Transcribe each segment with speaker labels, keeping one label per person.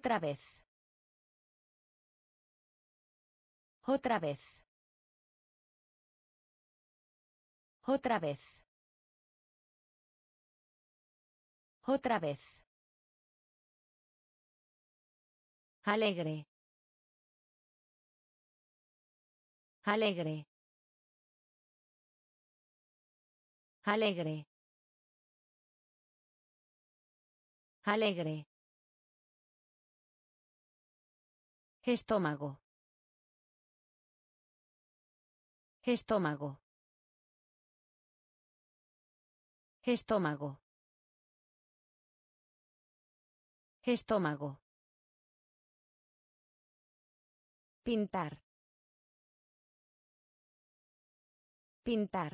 Speaker 1: Otra vez. Otra vez. Otra vez. Otra vez. Alegre. Alegre. Alegre. Alegre. Estómago. Estómago. Estómago. Estómago. Pintar. Pintar.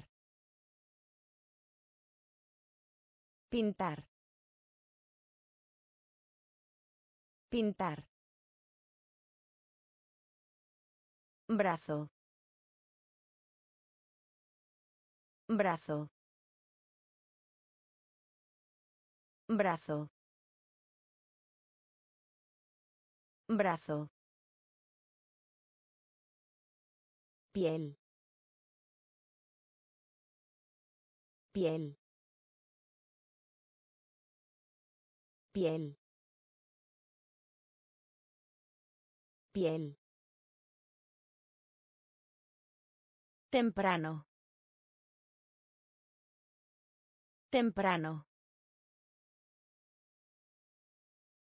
Speaker 1: Pintar. Pintar. Brazo. Brazo. Brazo. Brazo. Piel. Piel. Piel. Piel. Temprano. Temprano.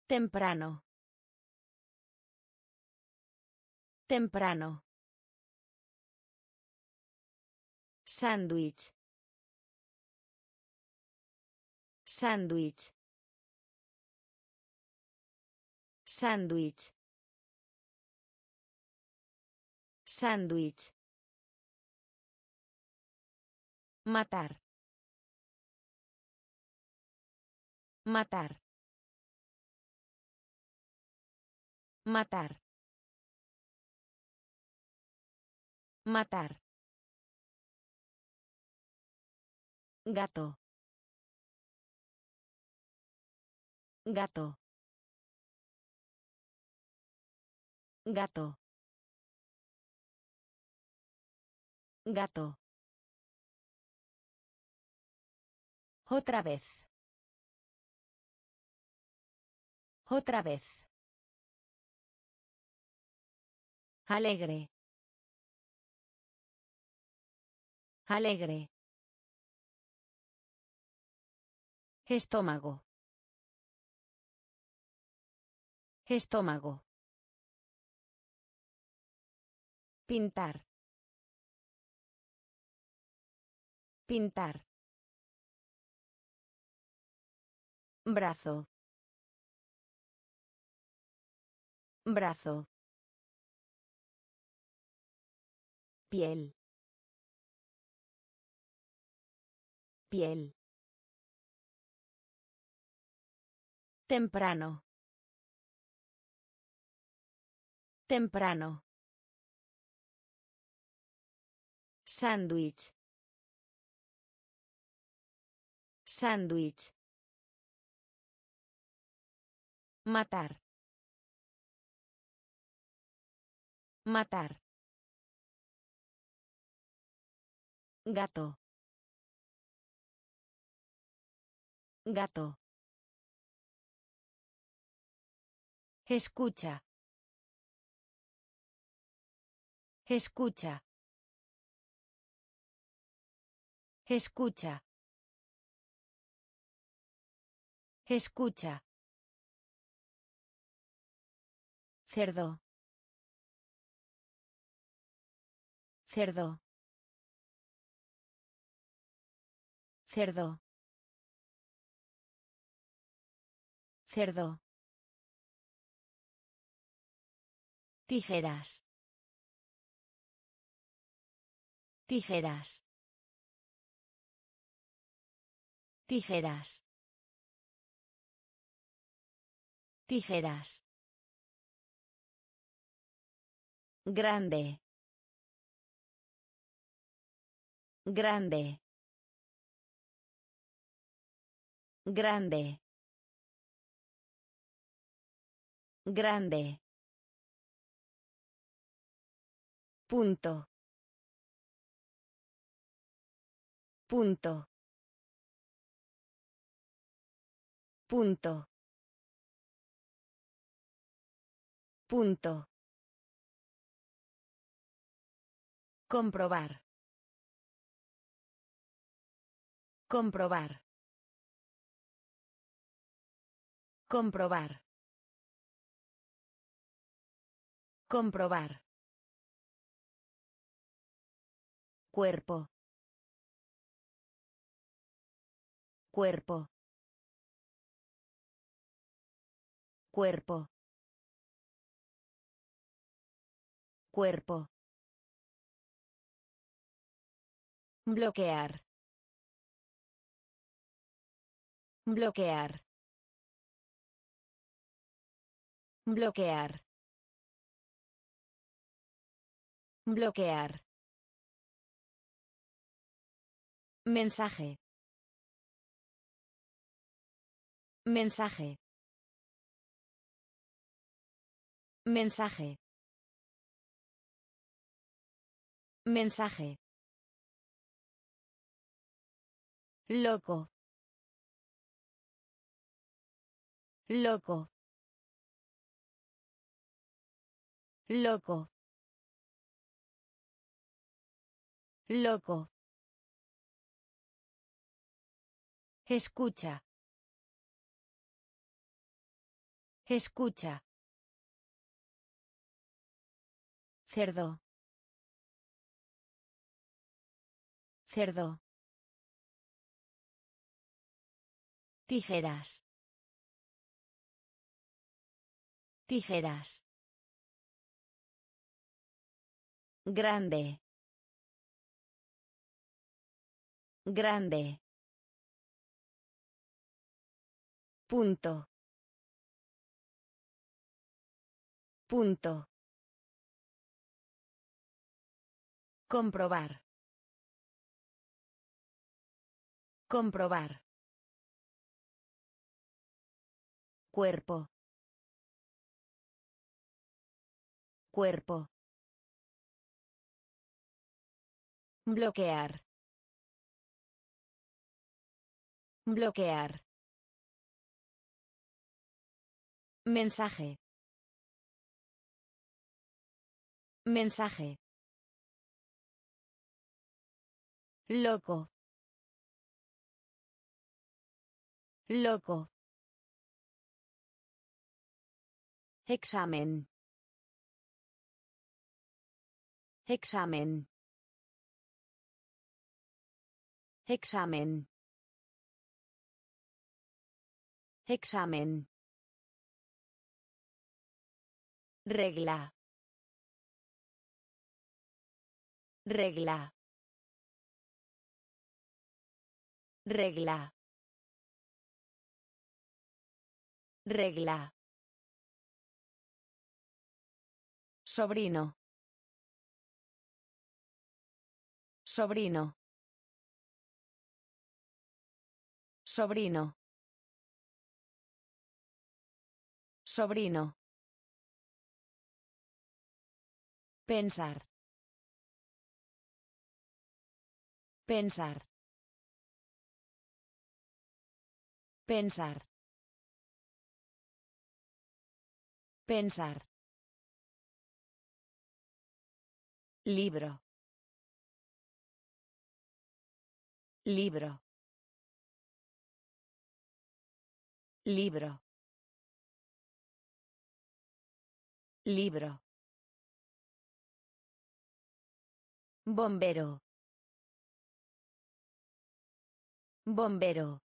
Speaker 1: Temprano. Temprano. Sándwich. Sándwich. Sándwich. Sándwich. Matar. Matar. Matar. Matar. Gato. Gato. Gato. Gato. Otra vez. Otra vez. Alegre. Alegre. Estómago. Estómago. Pintar. Pintar. Brazo. Brazo. Piel. Piel. Temprano. Temprano. Sándwich. Sándwich. Matar. Matar. Gato. Gato. Escucha. Escucha. Escucha. Escucha. Cerdo. Cerdo. Cerdo. Cerdo. Tijeras. Tijeras. Tijeras. Tijeras. Grande. Grande. Grande. Grande. Punto. Punto. Punto. Punto. Comprobar. Comprobar. Comprobar. Comprobar. Cuerpo. Cuerpo. Cuerpo. Cuerpo. Bloquear. Bloquear. Bloquear. Bloquear. Mensaje. Mensaje. Mensaje. Mensaje. Loco. Loco. Loco. Loco. Escucha. Escucha. Cerdo. Cerdo. Tijeras. Tijeras. Grande. Grande. Punto. Punto. Comprobar. Comprobar. Cuerpo. Cuerpo. Bloquear. Bloquear. Mensaje. Mensaje. Loco. Loco. Examen. Examen. Examen. Examen. Regla. Regla. Regla. Regla. Sobrino. Sobrino. Sobrino. Sobrino. Pensar. Pensar. Pensar. Pensar. Libro. Libro. Libro. Libro. Bombero. Bombero.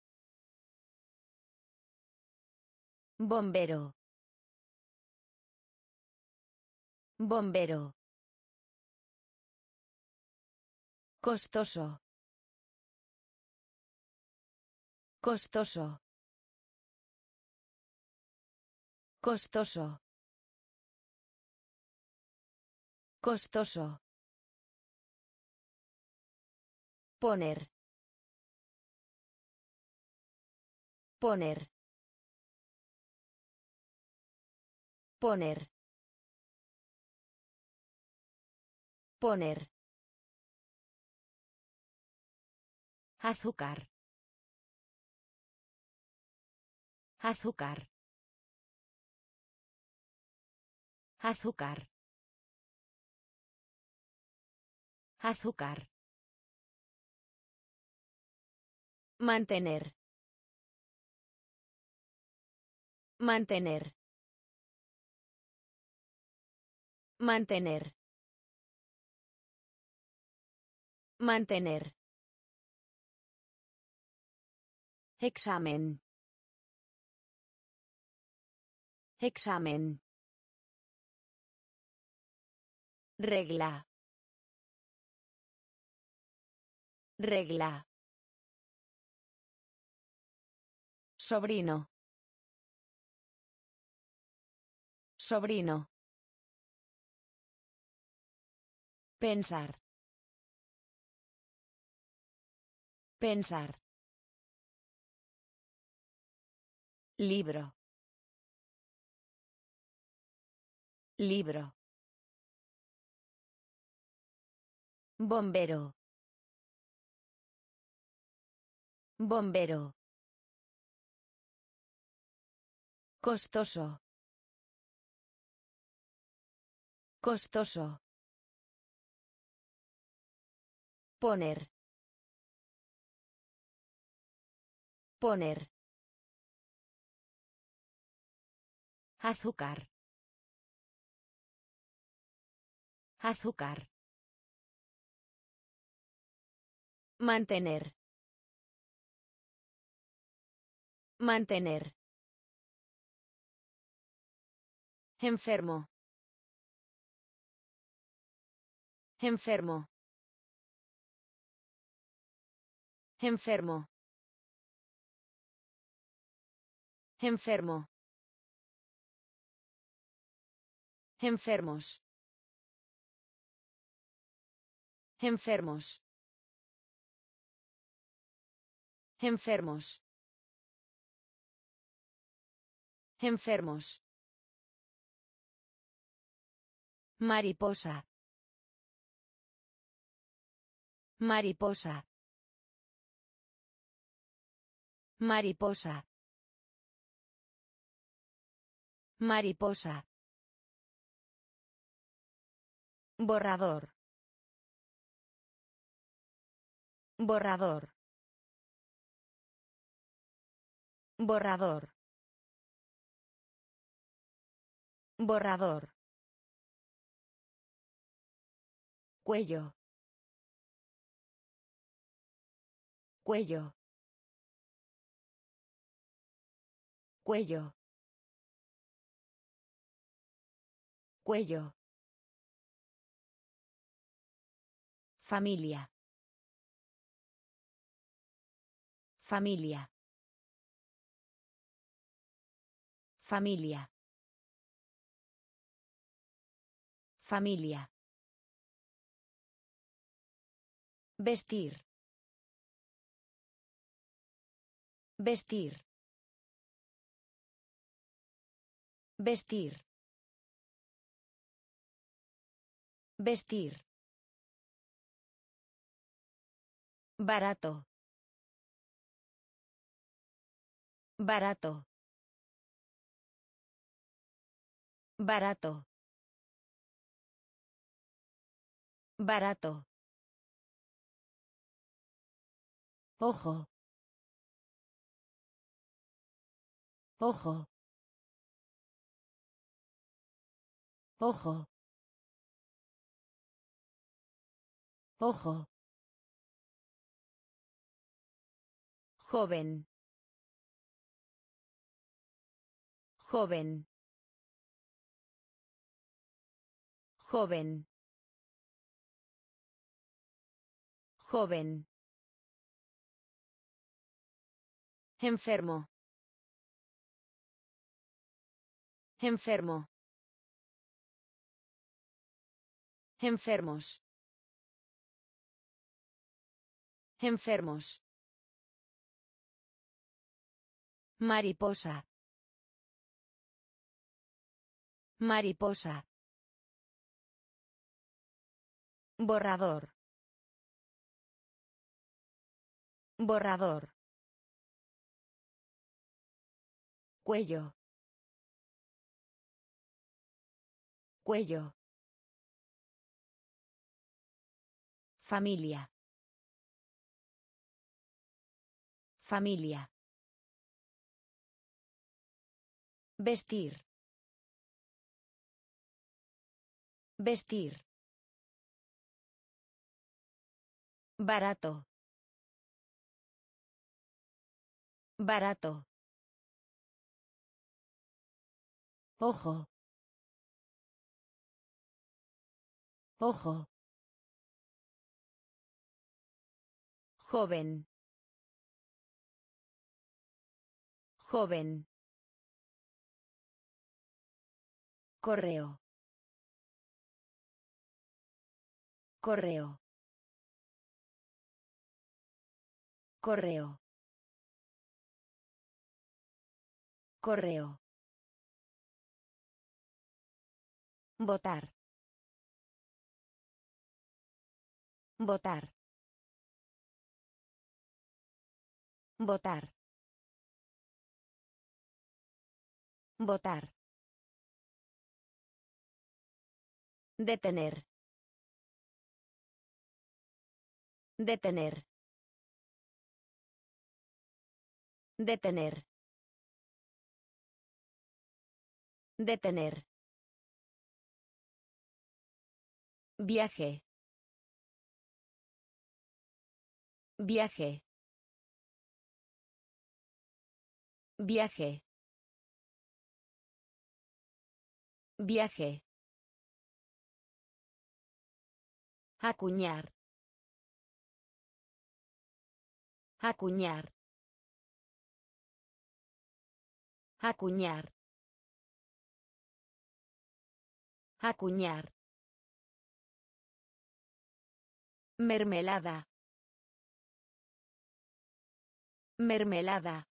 Speaker 1: Bombero. Bombero. Costoso. Costoso. Costoso. Costoso. Poner. Poner. Poner. Poner. Azúcar. Azúcar. Azúcar. Azúcar. Mantener. Mantener. Mantener. Mantener. Examen. Examen. Regla. Regla. Sobrino. Sobrino. Pensar. Pensar. Libro. Libro. Bombero. Bombero. Costoso. Costoso. Poner. Poner. Azúcar. Azúcar. Mantener. Mantener. Enfermo. Enfermo. Enfermo. Enfermo. Enfermos. Enfermos. Enfermos. Enfermos. Mariposa. Mariposa. Mariposa. Mariposa. Borrador. Borrador. Borrador. Borrador. Cuello. Cuello. Cuello. Cuello. Familia. Familia. Familia. Familia. Vestir. Vestir. Vestir. Vestir. Barato. Barato. Barato. Barato. Ojo. Ojo. Ojo. Ojo. Joven. Joven. Joven. Joven. Enfermo. Enfermo. Enfermos. Enfermos. Mariposa. Mariposa. Borrador. Borrador. Cuello. Cuello. Familia. Familia. Vestir. Vestir. Barato. Barato. Ojo. Ojo. Joven. Joven. Correo. Correo. Correo. Correo. Votar. Votar. Votar. Votar. Detener. Detener. Detener. Detener. Viaje. Viaje. Viaje. Viaje. Acuñar. Acuñar. Acuñar. Acuñar. Mermelada. Mermelada.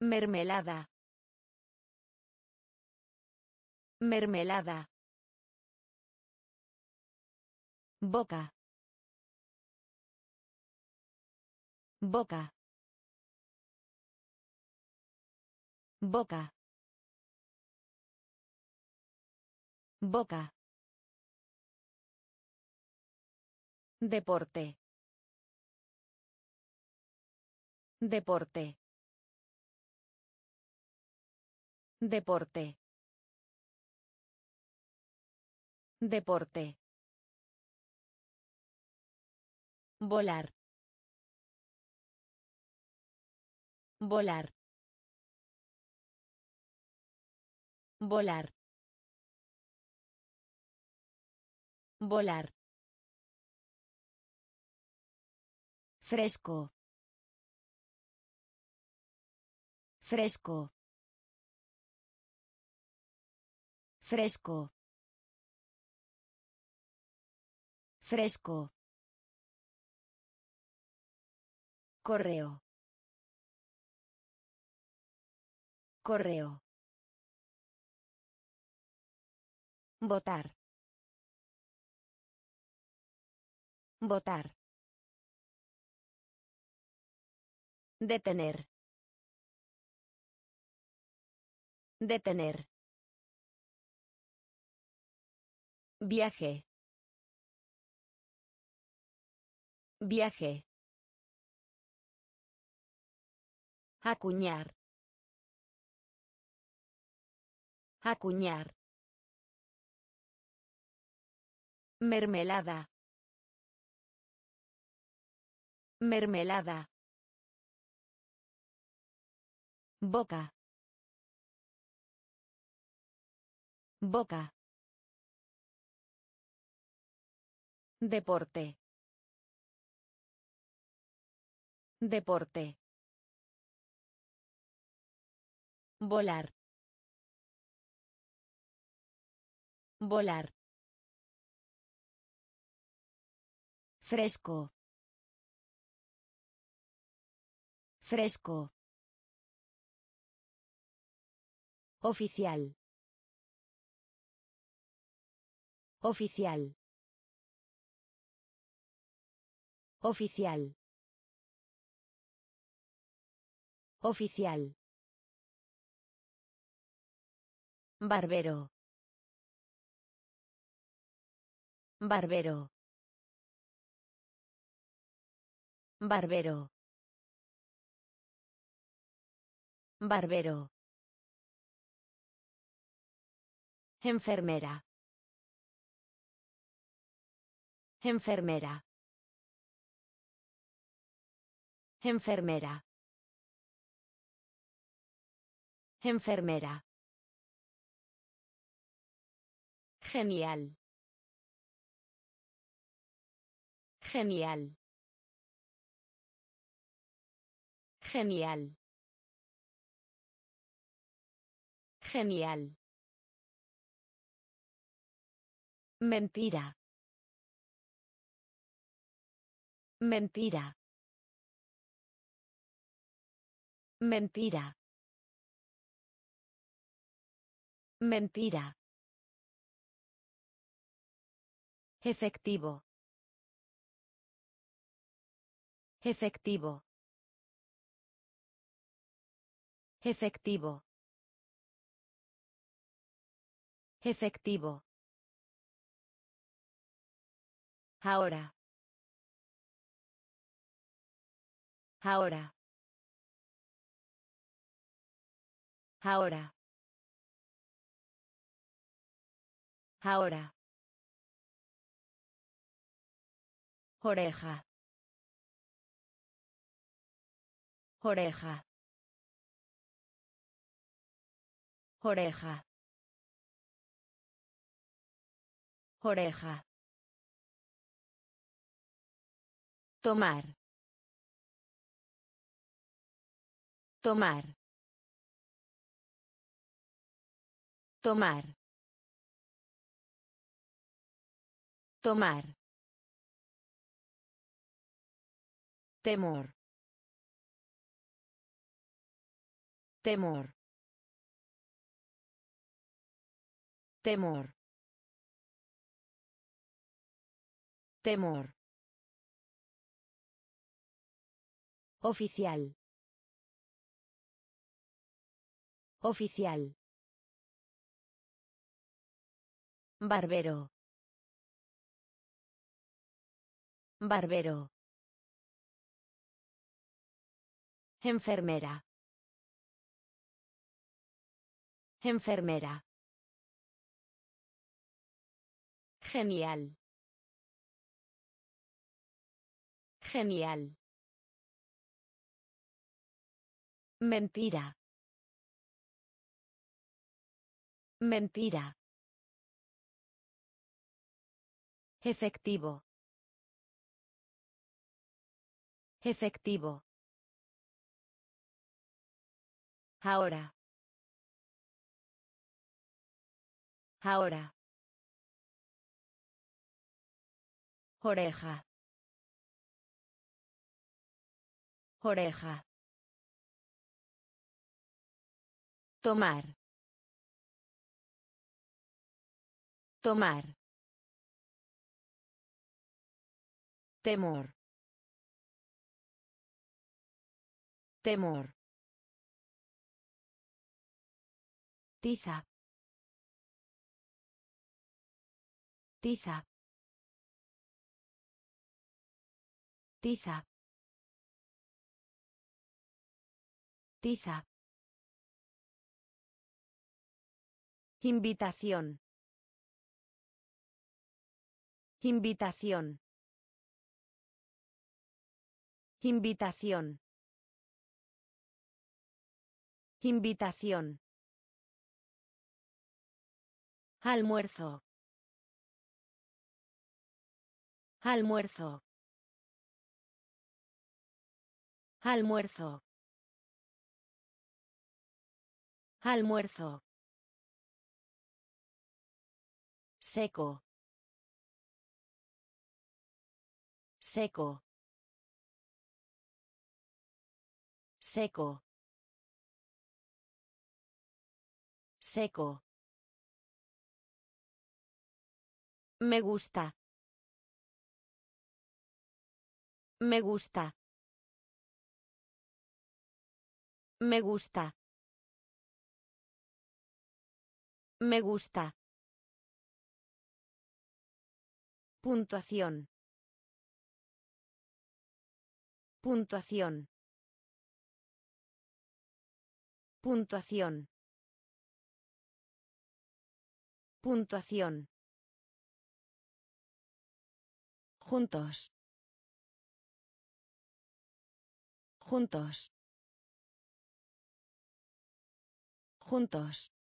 Speaker 1: Mermelada. Mermelada. Boca. Boca. Boca. Boca. Deporte. Deporte. Deporte. Deporte. Volar. Volar. Volar. Volar. Fresco. Fresco. Fresco. Fresco. Correo. Correo. Votar. Votar. Detener. Detener. Viaje. Viaje. Acuñar. Acuñar. Mermelada. Mermelada. Boca. Boca. Deporte. Deporte. Volar. Volar. Fresco. Fresco. Oficial. Oficial. Oficial. Oficial. Barbero. Barbero. Barbero. Barbero. Enfermera. Enfermera. Enfermera. Enfermera. Genial. Genial. Genial. Genial. Mentira. Mentira. Mentira. Mentira. Efectivo. Efectivo. Efectivo. Efectivo. Ahora. Ahora. Ahora. Ahora. Oreja. Oreja. Oreja. Oreja. Tomar. Tomar. Tomar. Tomar. Temor. Temor. Temor. Temor. Oficial. Oficial. Barbero. Barbero. Enfermera. Enfermera. Genial. Genial. Mentira. Mentira. Efectivo. Efectivo. Ahora. Ahora. Oreja. Oreja. Tomar. Tomar. Temor. Temor. Tiza. Tiza. Tiza. Tiza. Invitación. Invitación. Invitación. Invitación. Almuerzo. Almuerzo. Almuerzo. Almuerzo. Seco. Seco. Seco. Seco. Me gusta. Me gusta. Me gusta. Me gusta. Puntuación. Puntuación. Puntuación. Puntuación. Juntos. Juntos. Juntos.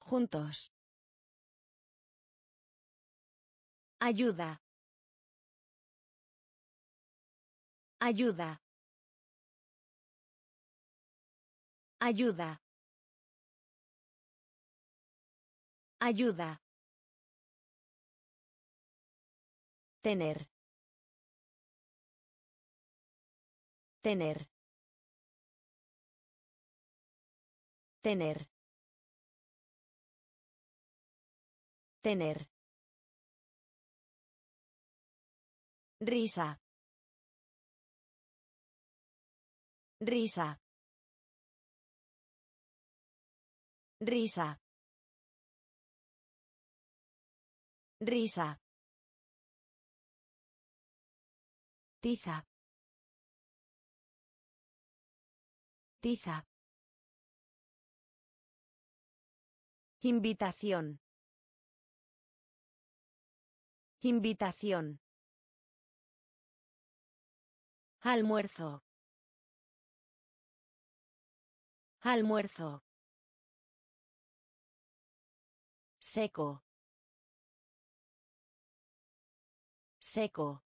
Speaker 1: Juntos. Ayuda. Ayuda. Ayuda. Ayuda. Tener. Tener. Tener. Tener. Risa. Risa. Risa. Risa. Tiza. Tiza. Invitación. Invitación. Almuerzo. Almuerzo. Seco. Seco.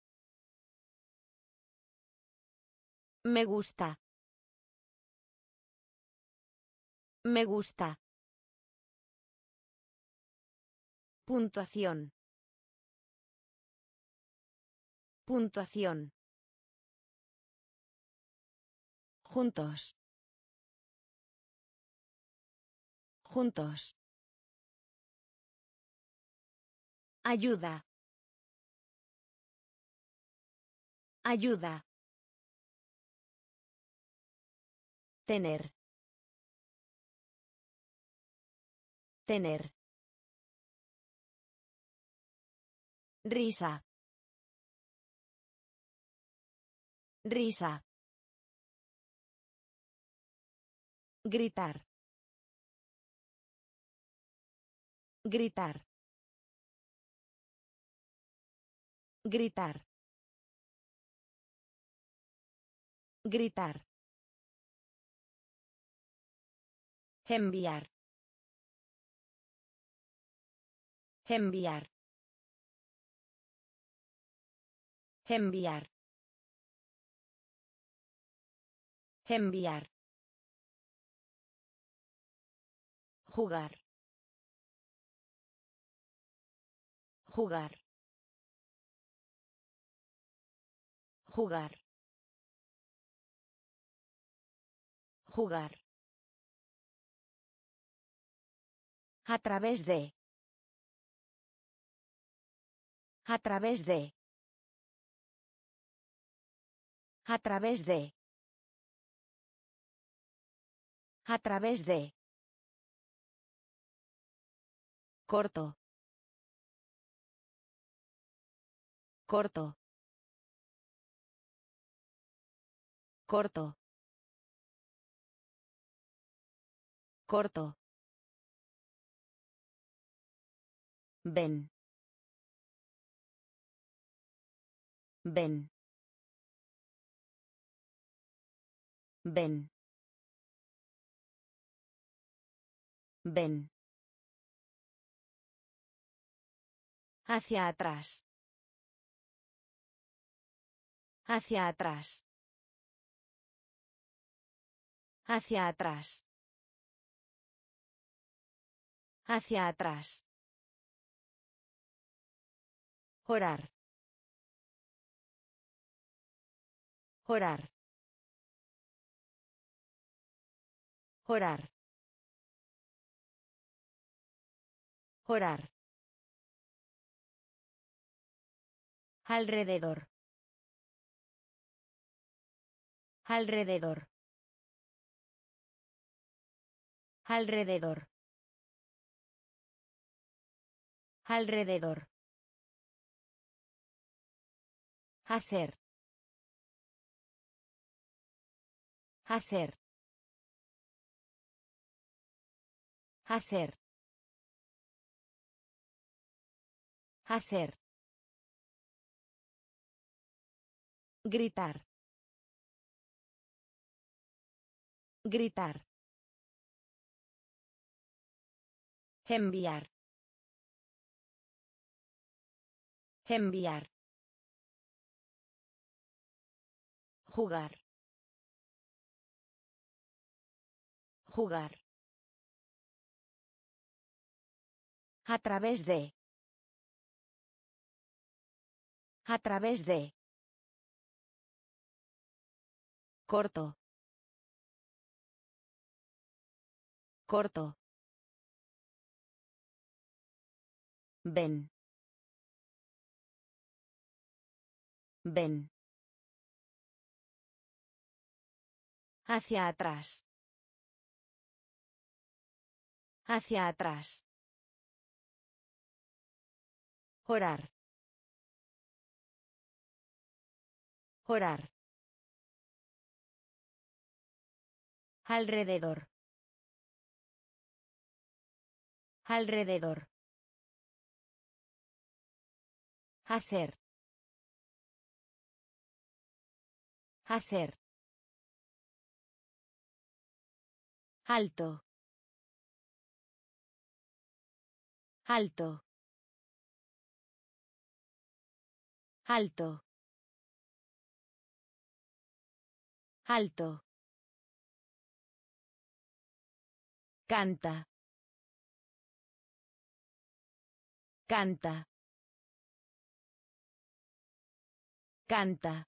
Speaker 1: Me gusta. Me gusta. Puntuación. Puntuación. Juntos. Juntos. Ayuda. Ayuda. Tener. Tener. Risa. Risa. Gritar. Gritar. Gritar. Gritar. Enviar. Enviar. Enviar. Enviar. Jugar. Jugar. Jugar. Jugar. A través de. A través de. A través de. A través de. Corto. Corto. Corto. Corto. Ven. Ven. Ven. Ven. Hacia atrás. Hacia atrás. Hacia atrás. Hacia atrás. Orar. Orar. Orar. Orar. Alrededor. Alrededor. Alrededor. Alrededor. Hacer. Hacer. Hacer. Hacer. Gritar. Gritar. Enviar. Enviar. Jugar. Jugar. A través de. A través de. Corto. Corto. Ven. Ven. Hacia atrás. Hacia atrás. Orar. Orar. Alrededor. Alrededor. Hacer. Hacer. Alto. Alto. Alto. Alto. Canta. Canta. Canta.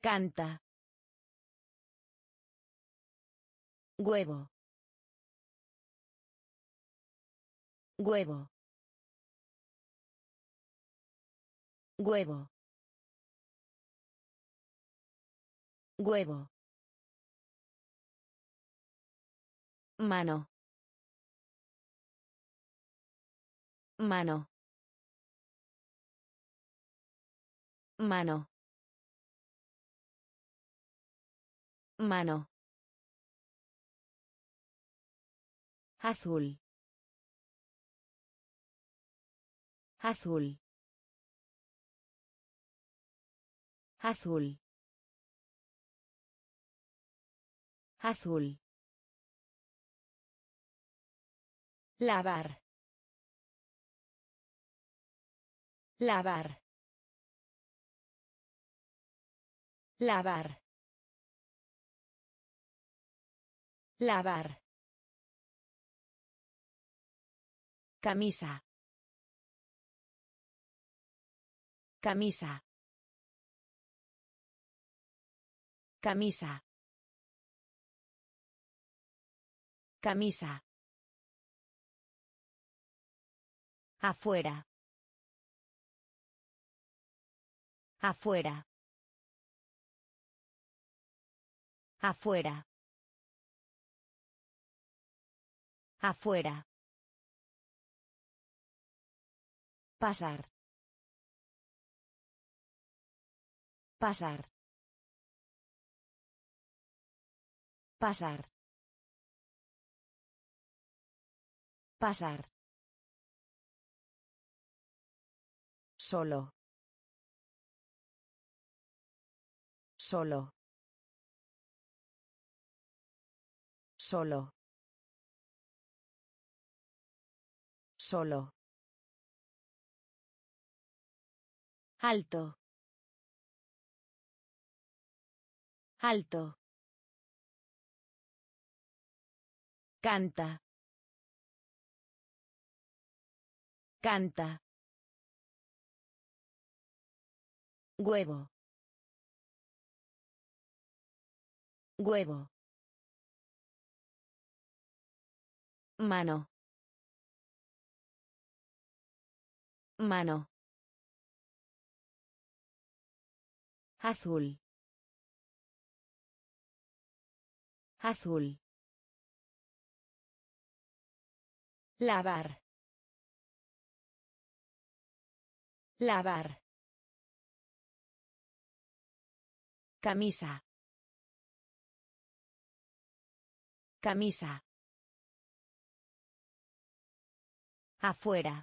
Speaker 1: Canta. Huevo. Huevo. Huevo. Huevo. Mano. Mano. Mano. Mano. Azul. Azul. Azul. Azul. Lavar. Lavar. Lavar. Lavar. Camisa. Camisa. Camisa. Camisa. Afuera. Afuera. Afuera. Afuera. Pasar. Pasar. Pasar. Pasar. Solo. Solo. Solo. Solo. Alto. Alto. Canta. Canta. Huevo. Huevo. Mano. Mano. Azul. Azul. Lavar. Lavar. Camisa. Camisa. Afuera.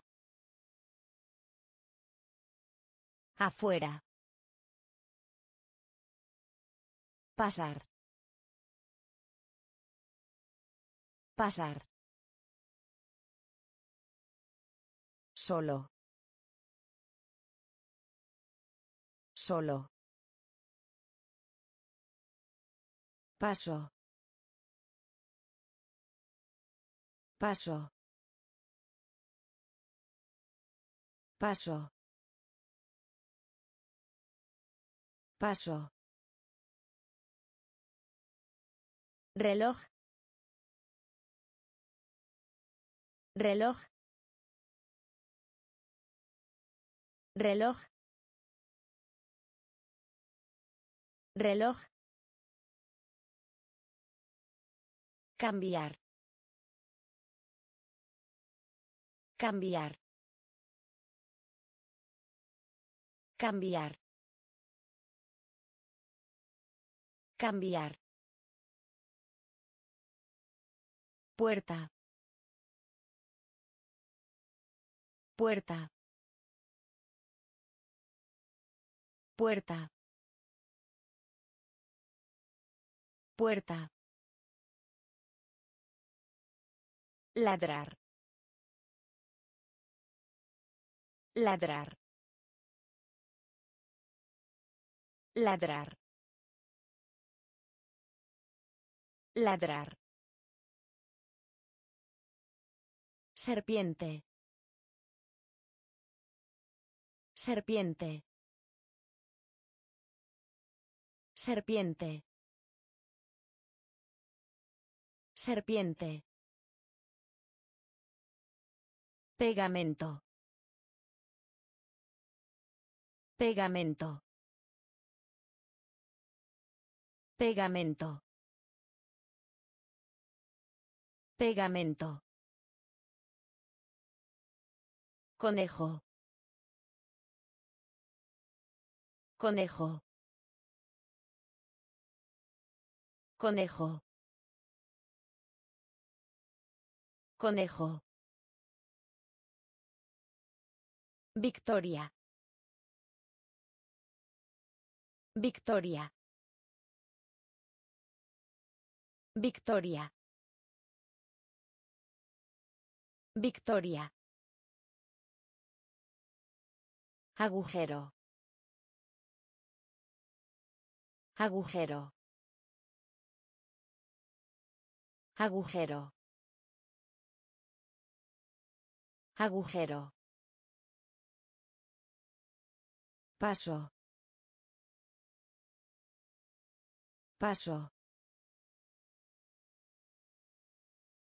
Speaker 1: Afuera. Pasar. Pasar. Solo. Solo. Paso. Paso. Paso. Paso. Reloj. Reloj. Reloj. Reloj. Cambiar. Cambiar. Cambiar. Cambiar. Puerta. Puerta. Puerta. Puerta. Ladrar. Ladrar. Ladrar. Ladrar. Serpiente. Serpiente. Serpiente. Serpiente. Pegamento. Pegamento. Pegamento. Pegamento. Conejo. Conejo. Conejo. Conejo. Victoria. Victoria. Victoria. Victoria. Agujero. Agujero. Agujero. Agujero. Paso. Paso.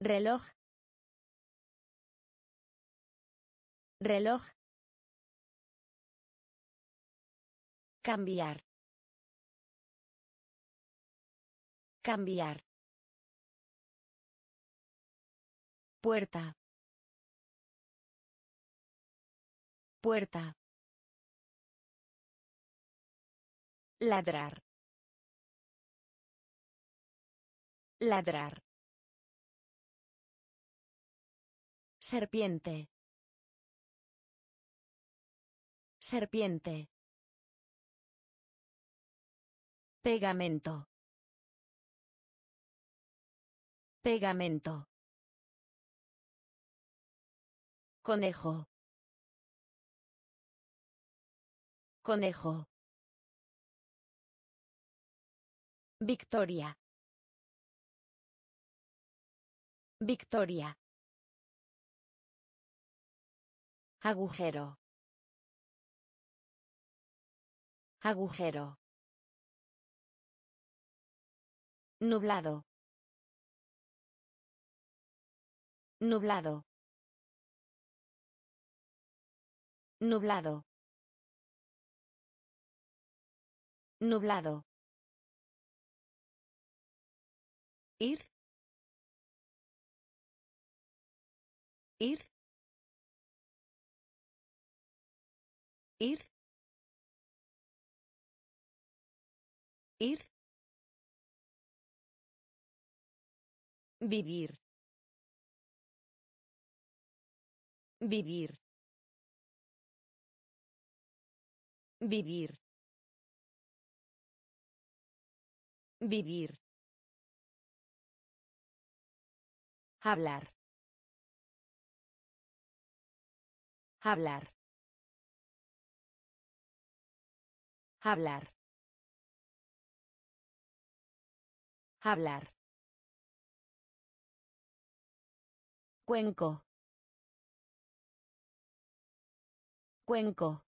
Speaker 1: Reloj. Reloj. Cambiar. Cambiar. Puerta. Puerta. Ladrar. Ladrar. Serpiente. Serpiente. Pegamento. Pegamento. Conejo. Conejo. Victoria. Victoria. Agujero. Agujero. Nublado. Nublado. Nublado. Nublado. Ir. Ir. Ir. Ir. Vivir. Vivir. Vivir. Vivir. Hablar. Hablar. Hablar. Hablar. Cuenco. Cuenco.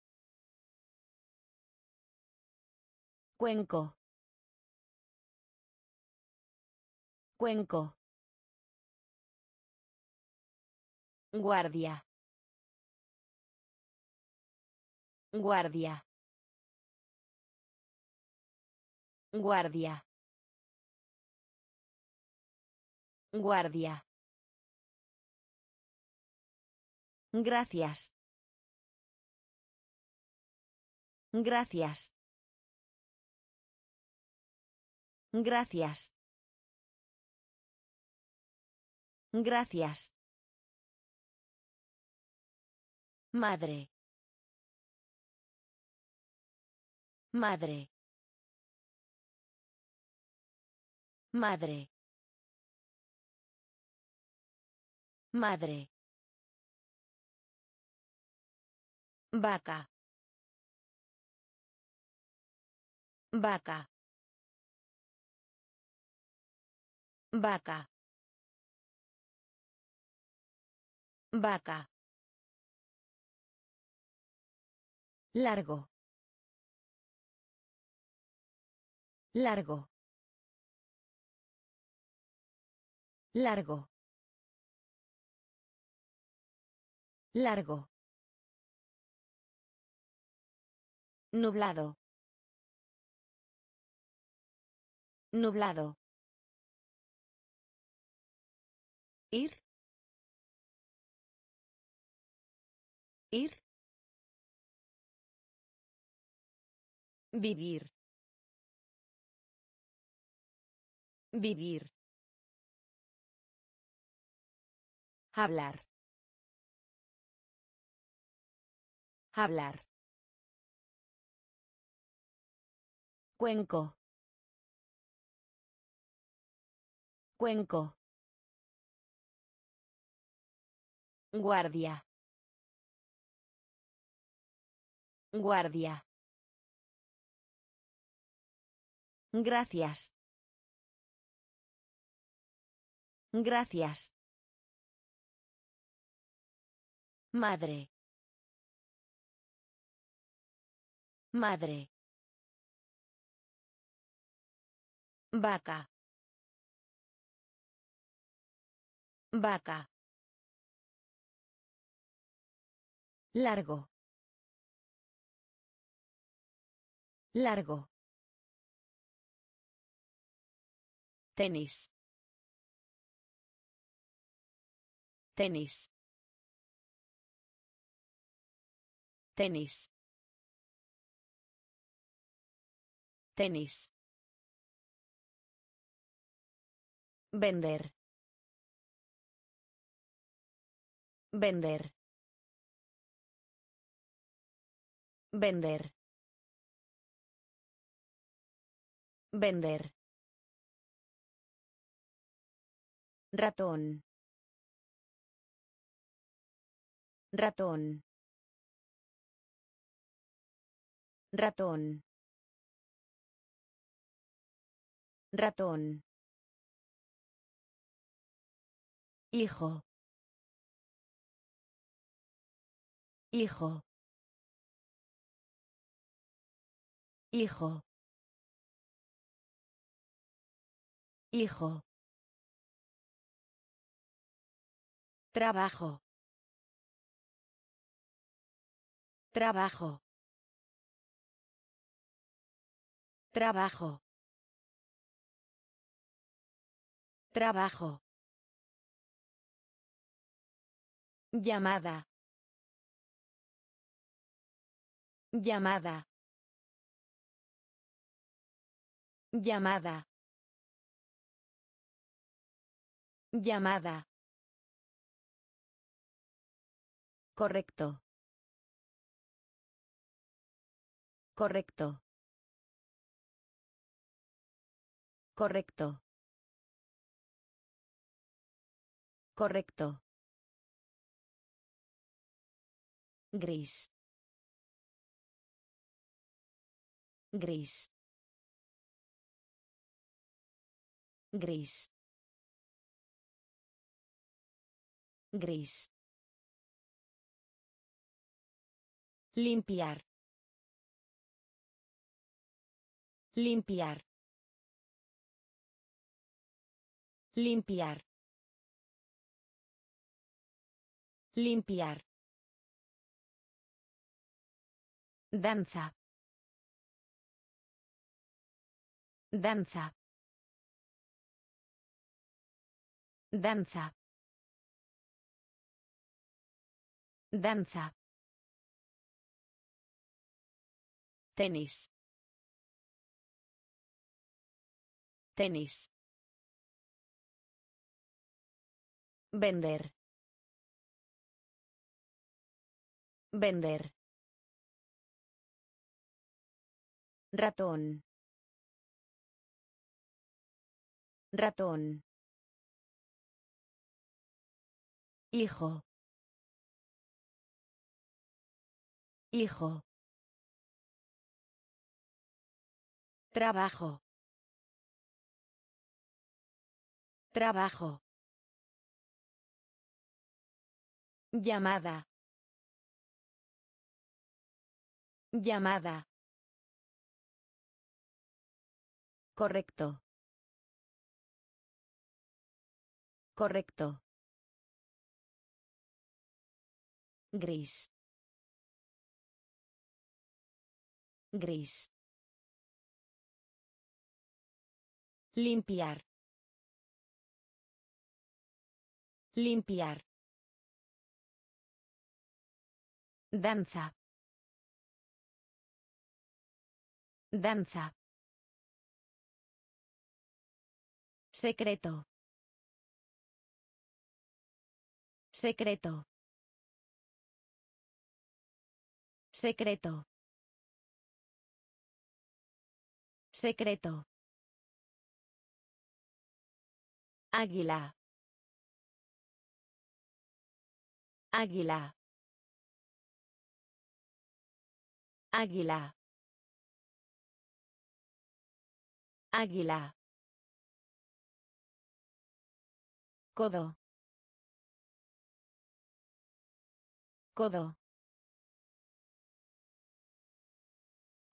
Speaker 1: Cuenco. Cuenco. Guardia. Guardia. Guardia. Guardia. Gracias. Gracias. Gracias. Gracias. Madre. Madre. Madre. Madre. Vaca. Vaca. Vaca. Vaca. Largo. Largo. Largo. Largo. Nublado. Nublado. Ir. Ir. Vivir. Vivir. Hablar. Hablar. Cuenco. Cuenco. Guardia. Guardia. Gracias. Gracias. Madre. Madre. Vaca. Vaca. Largo. Largo. Tenis. Tenis. Tenis. Tenis. Vender. Vender. Vender. Vender. Ratón. Ratón. Ratón. Ratón. Hijo. Hijo. Hijo. Hijo. Trabajo. Trabajo. Trabajo. Trabajo. Llamada. Llamada. Llamada. Llamada. Correcto. Correcto. Correcto. Correcto. Gris. Gris. Gris. Gris. Limpiar. Limpiar. Limpiar. Limpiar. Danza. Danza. Danza. Danza. Tenis. Tenis. Vender. Vender. Ratón. Ratón. Hijo. Hijo. Trabajo. Trabajo. Llamada. Llamada. Correcto. Correcto. Gris. Gris. Limpiar. Limpiar. Danza. Danza. Secreto. Secreto. Secreto. Secreto. Águila. Águila. Águila. Águila. Codo. Codo.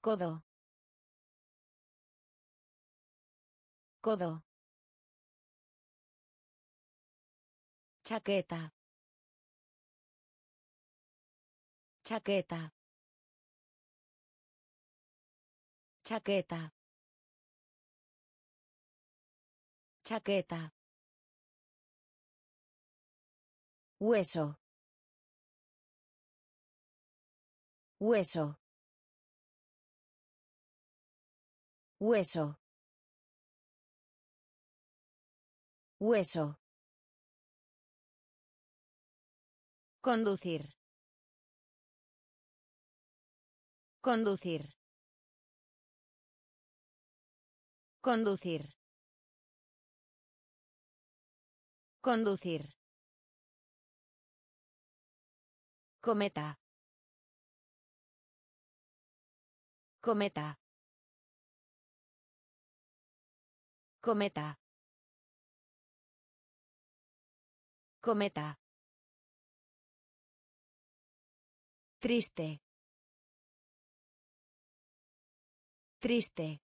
Speaker 1: Codo. Codo. Chaqueta. Chaqueta. Chaqueta. Chaqueta. Hueso. Hueso. Hueso. Hueso. Conducir. Conducir. Conducir. Conducir. Cometa. Cometa. Cometa. Cometa. Triste. Triste.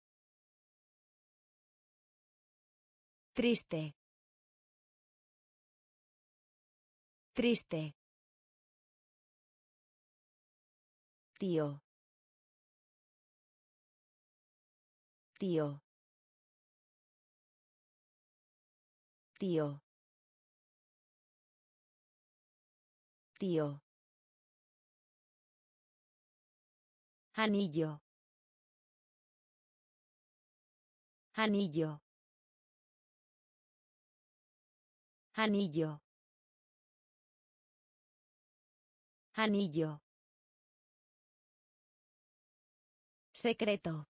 Speaker 1: Triste. Triste. Tío. Tío. Tío. Tío. Anillo. Anillo. Anillo. Anillo. Secreto.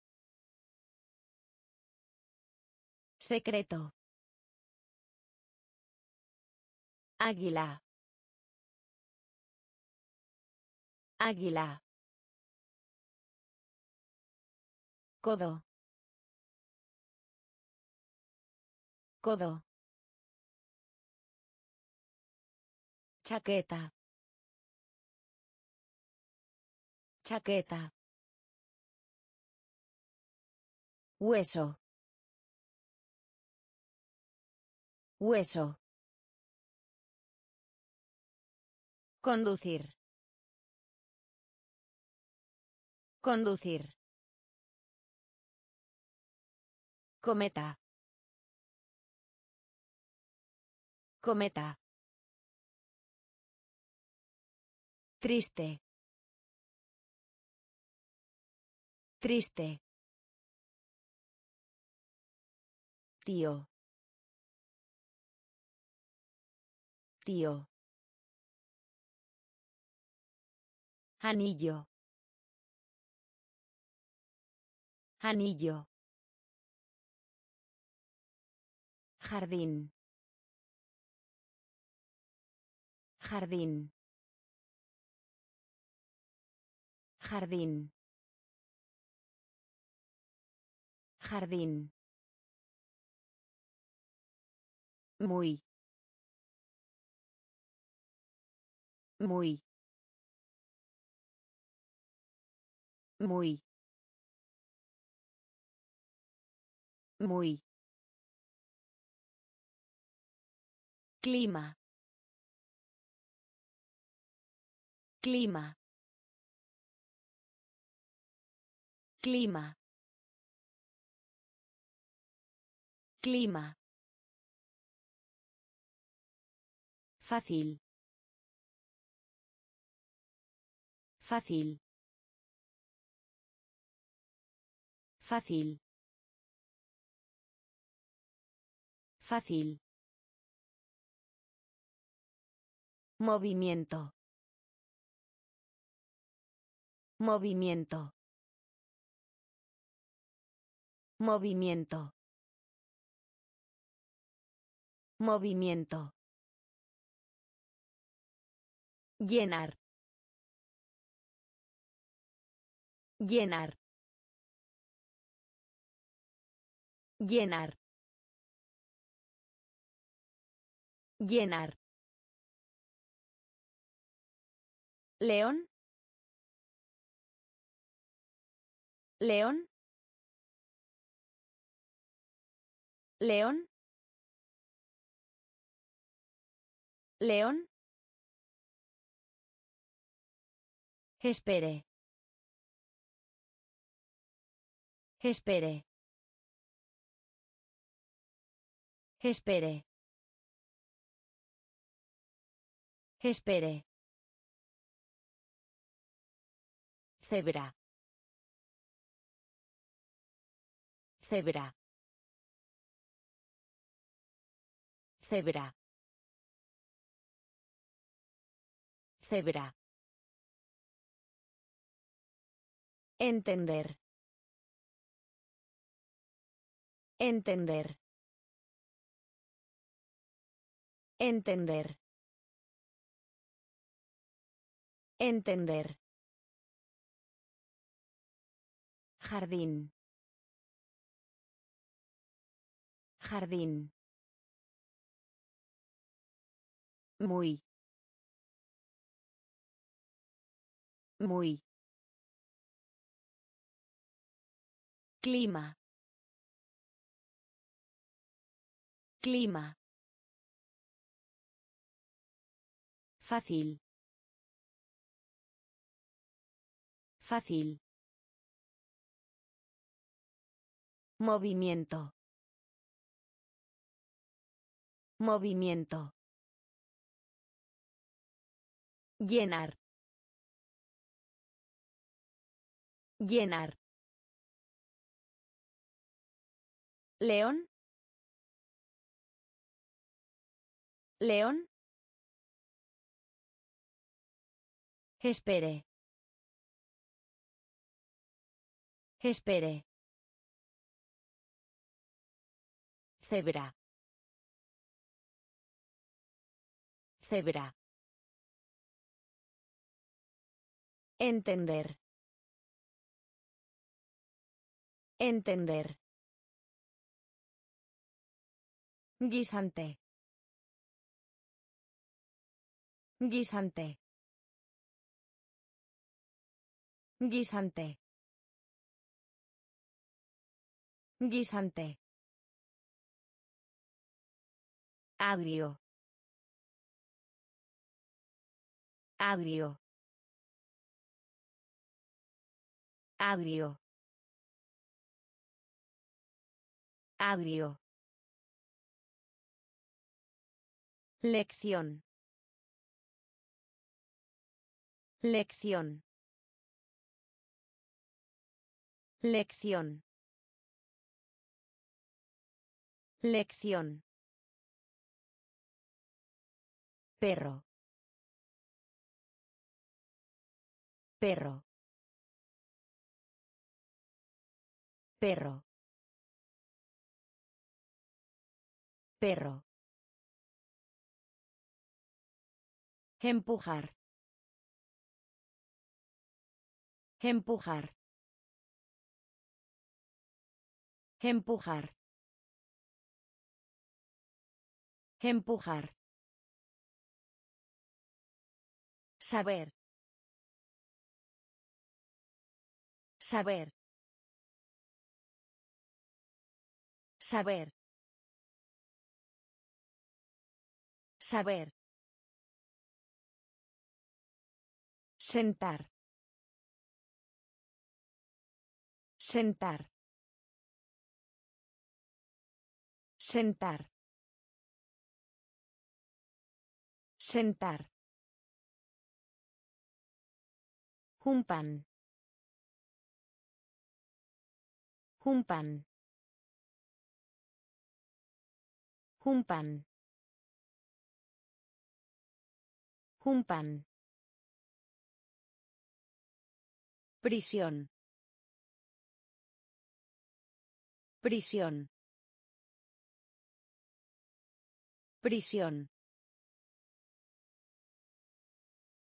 Speaker 1: Secreto. Águila. Águila. Codo. Codo. Chaqueta. Chaqueta. Hueso. Hueso. Conducir. Conducir. Cometa. Cometa. Triste. Triste. Tío. Tío. Anillo. Anillo. Jardín. Jardín. Jardín. Jardín. Muy. Muy. Muy. Muy. Clima. Clima. Clima. Clima. Fácil. Fácil. Fácil. Fácil. Movimiento. Movimiento. Movimiento. Movimiento. Llenar. Llenar. Llenar. Llenar. León. León. León. León. Espere. Espere. Espere. Espere. Cebra. Cebra. Cebra. Cebra. Entender. Entender. Entender. Entender. Jardín. Jardín. Muy. Muy. Clima. Clima. Fácil. Fácil. Movimiento. Movimiento. Llenar. Llenar. León. León. Espere. Espere. Cebra. Cebra. Entender. Entender. Guisante. Guisante. Guisante. Guisante. Agrio. Agrio. Agrio. Agrio. Lección. Lección. Lección. Lección. Perro. Perro. Perro. Perro. Empujar. Empujar. Empujar. Empujar. Saber. Saber. Saber. Saber. Sentar. Sentar. Sentar. Sentar. Un pan. Un pan. Prisión. Prisión. Prisión.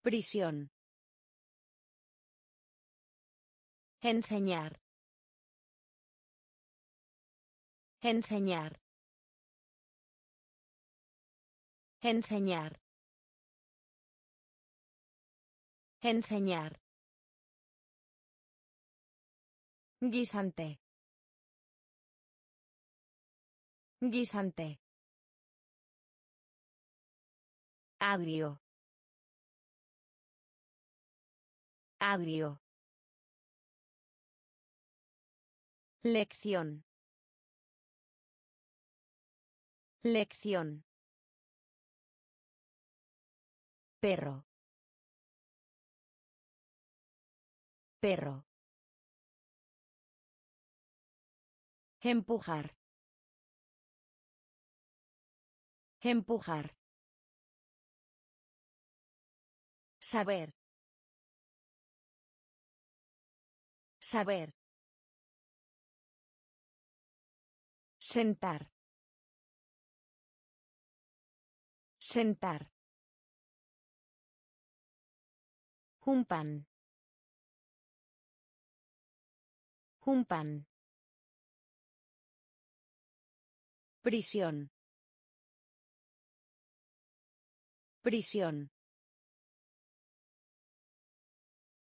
Speaker 1: Prisión. Enseñar. Enseñar. Enseñar. Enseñar. Guisante. Guisante. Agrio. Agrio. Lección. Lección. Perro. Perro. Empujar. Empujar. Saber. Saber. Sentar. Sentar. Un pan. Un pan. Prisión. Prisión.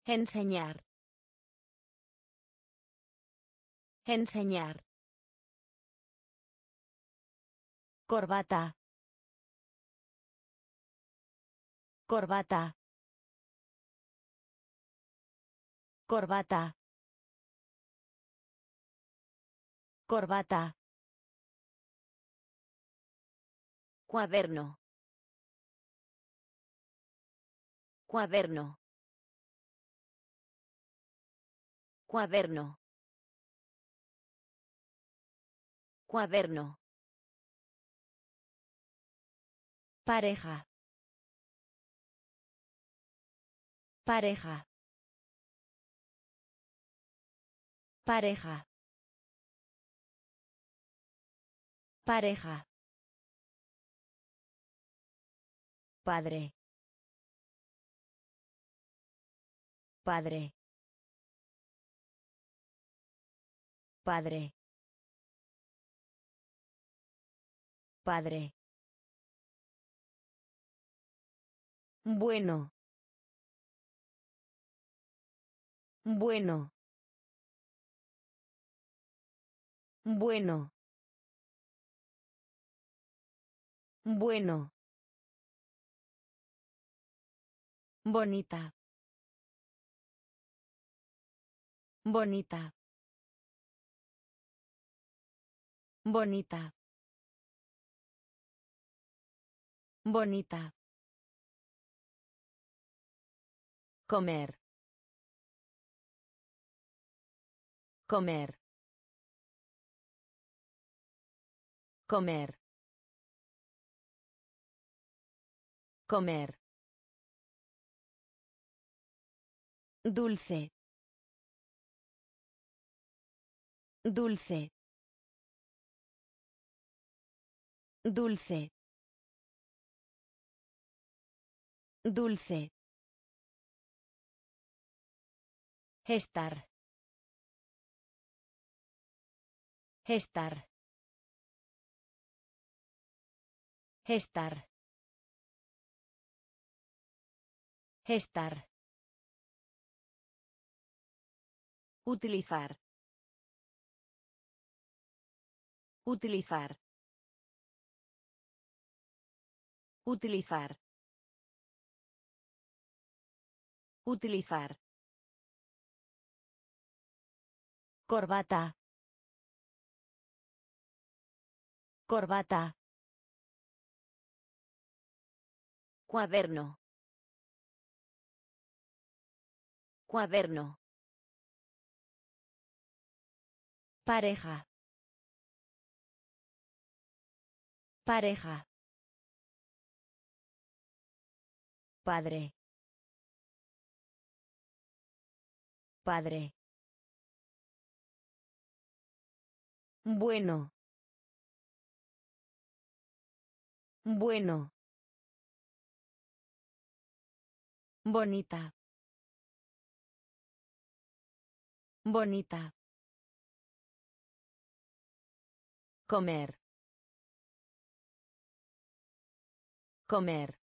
Speaker 1: Enseñar. Enseñar. Corbata. Corbata. Corbata. Corbata. Cuaderno. Cuaderno. Cuaderno. Cuaderno. Pareja. Pareja. Pareja. Pareja. Padre. Padre. Padre. Padre. Bueno. Bueno. Bueno. Bueno. Bonita. Bonita. Bonita. Bonita. Comer. Comer. Comer. Comer. Dulce. Dulce. Dulce. Dulce. Estar. Estar. Estar. Estar. Utilizar. Utilizar. Utilizar. Utilizar. Corbata. Corbata. Cuaderno. Cuaderno. Pareja. Pareja. Padre. Padre. Bueno. Bueno. Bonita. Bonita. Comer. Comer.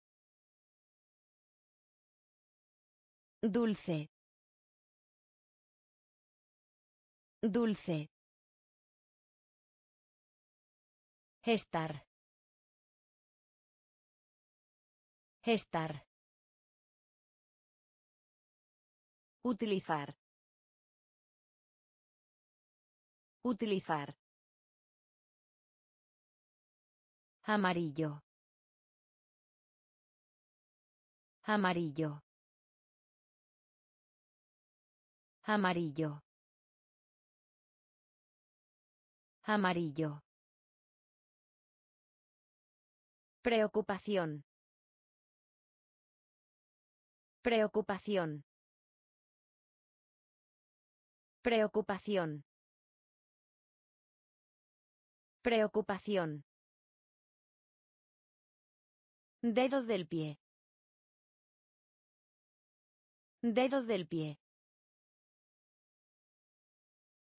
Speaker 1: Dulce. Dulce. Estar. Estar. Utilizar. Utilizar. Amarillo. Amarillo. Amarillo. Amarillo. Preocupación. Preocupación. Preocupación. Preocupación. Dedo del pie. Dedo del pie.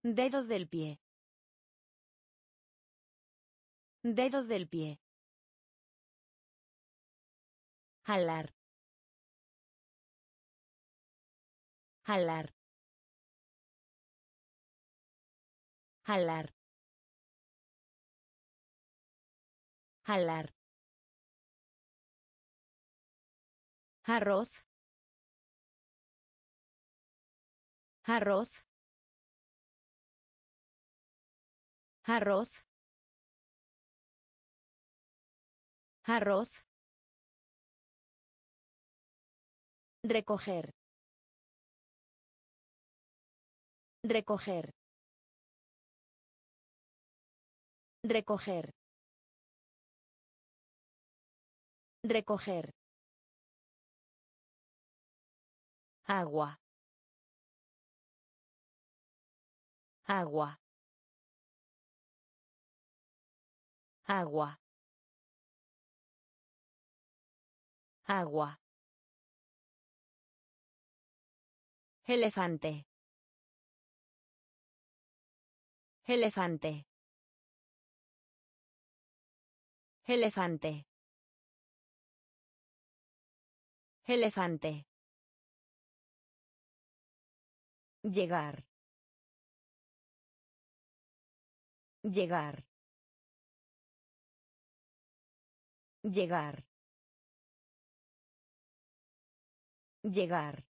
Speaker 1: Dedo del pie. Dedo del pie. Jalar. Jalar. Jalar. Jalar. Arroz. Arroz. Arroz. Arroz. Recoger. Recoger. Recoger. Recoger. Agua. Agua. Agua. Agua. Elefante. Elefante. Elefante. Elefante. Llegar. Llegar. Llegar. Llegar.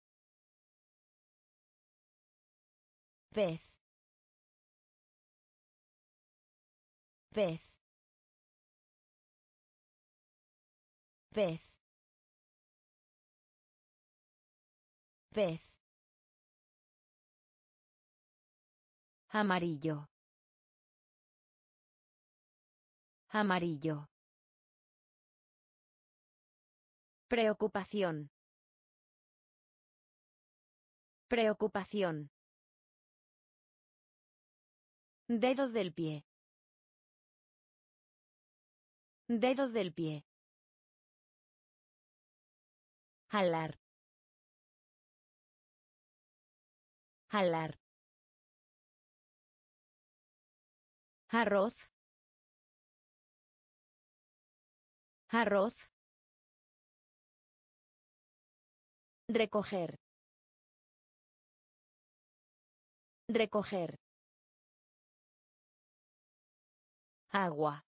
Speaker 1: pez pez pez pez amarillo amarillo Preocupación. Preocupación. Dedo del pie. Dedo del pie. Jalar. Jalar. Arroz. Arroz. Recoger. Recoger. Agua.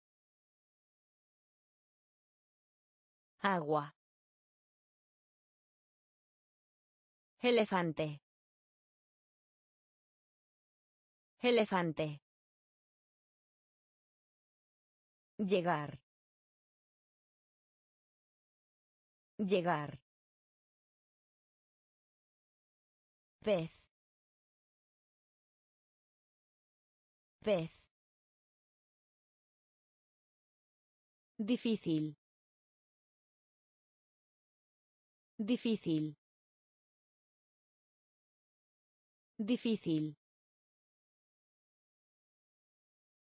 Speaker 1: Agua. Elefante. Elefante. Llegar. Llegar. Pez. Pez. Difícil. Difícil. Difícil.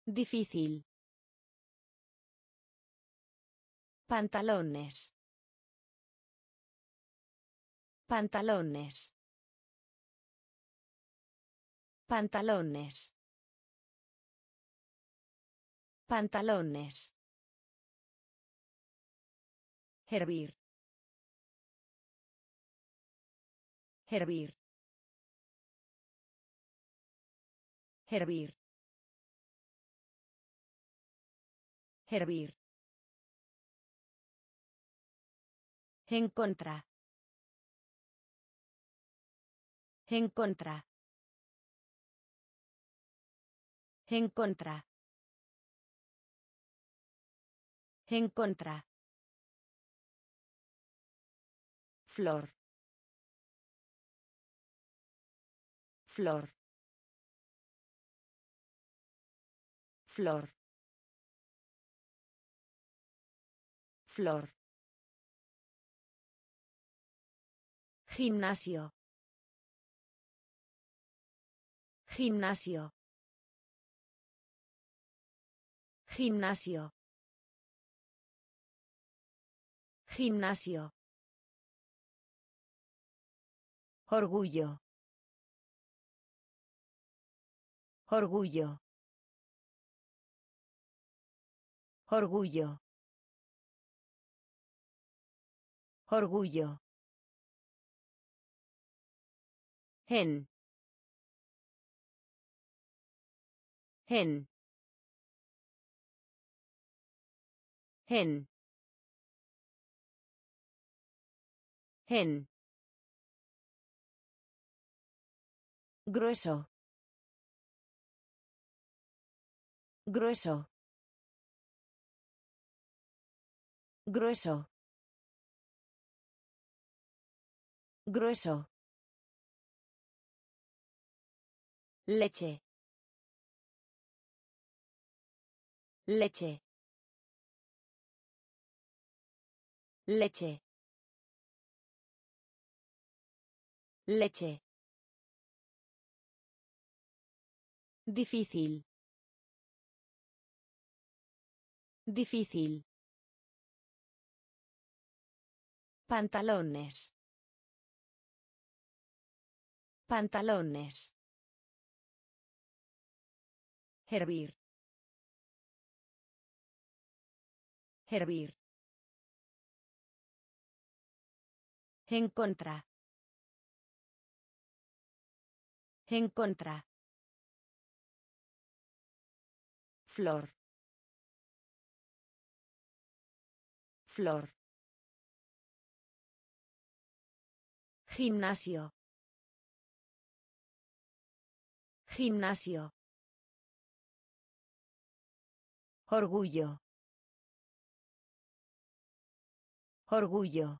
Speaker 1: Difícil. Pantalones. Pantalones. Pantalones. Pantalones. Hervir. Hervir. Hervir. Hervir. En contra. En contra. En contra. En contra. Flor. Flor. Flor. Flor. Gimnasio. Gimnasio. Gimnasio. Gimnasio. Orgullo. Orgullo. Orgullo. Orgullo. Gen. Gen. Gen. Gen. Grueso. Grueso. Grueso. Grueso. Leche. Leche. Leche. Leche. Difícil. Difícil. Pantalones. Pantalones. Hervir. Hervir. En contra. En contra. Flor. Flor. Gimnasio. Gimnasio. Orgullo. Orgullo.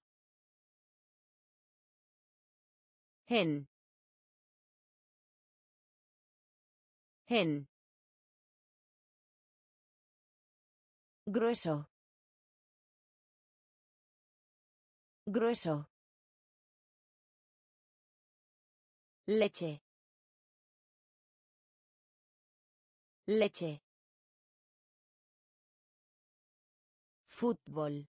Speaker 1: Gen. Gen. Grueso. Grueso. Leche. Leche. Fútbol.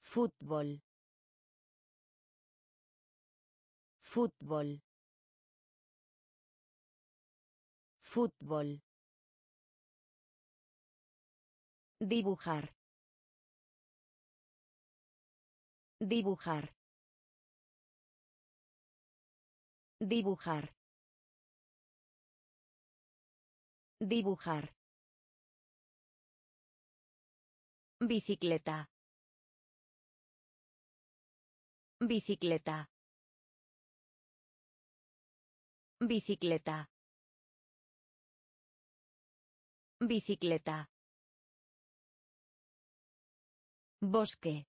Speaker 1: Fútbol. Fútbol. Fútbol. Dibujar. Dibujar. Dibujar. Dibujar. Bicicleta. Bicicleta. Bicicleta. Bicicleta. Bosque.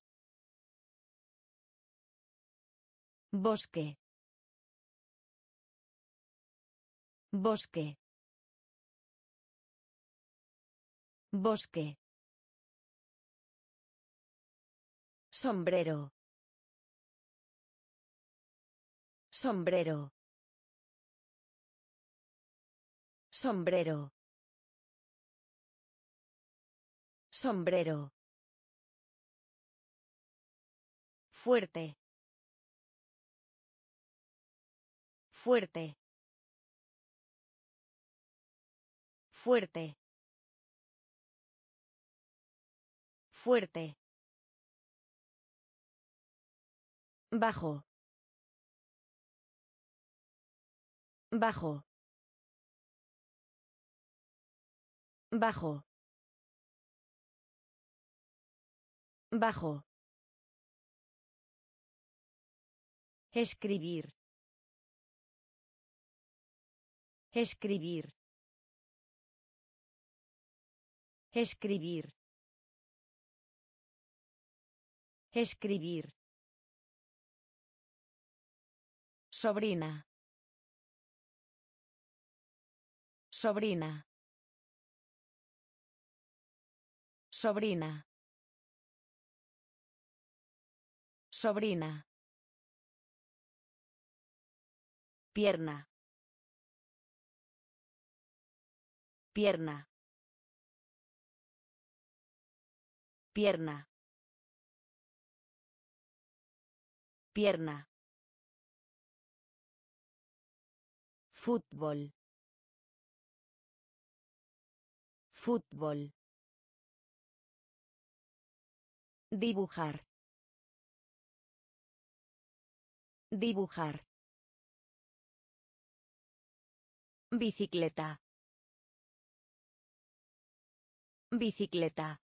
Speaker 1: Bosque. Bosque. Bosque. Sombrero. Sombrero. Sombrero. Sombrero. Fuerte. Fuerte. Fuerte. Fuerte. Bajo. Bajo. Bajo. Bajo. Escribir. Escribir. Escribir. Escribir. Sobrina. Sobrina. Sobrina. Sobrina. Pierna. Pierna. Pierna. Pierna. Fútbol. Fútbol. Dibujar. Dibujar. Bicicleta. Bicicleta.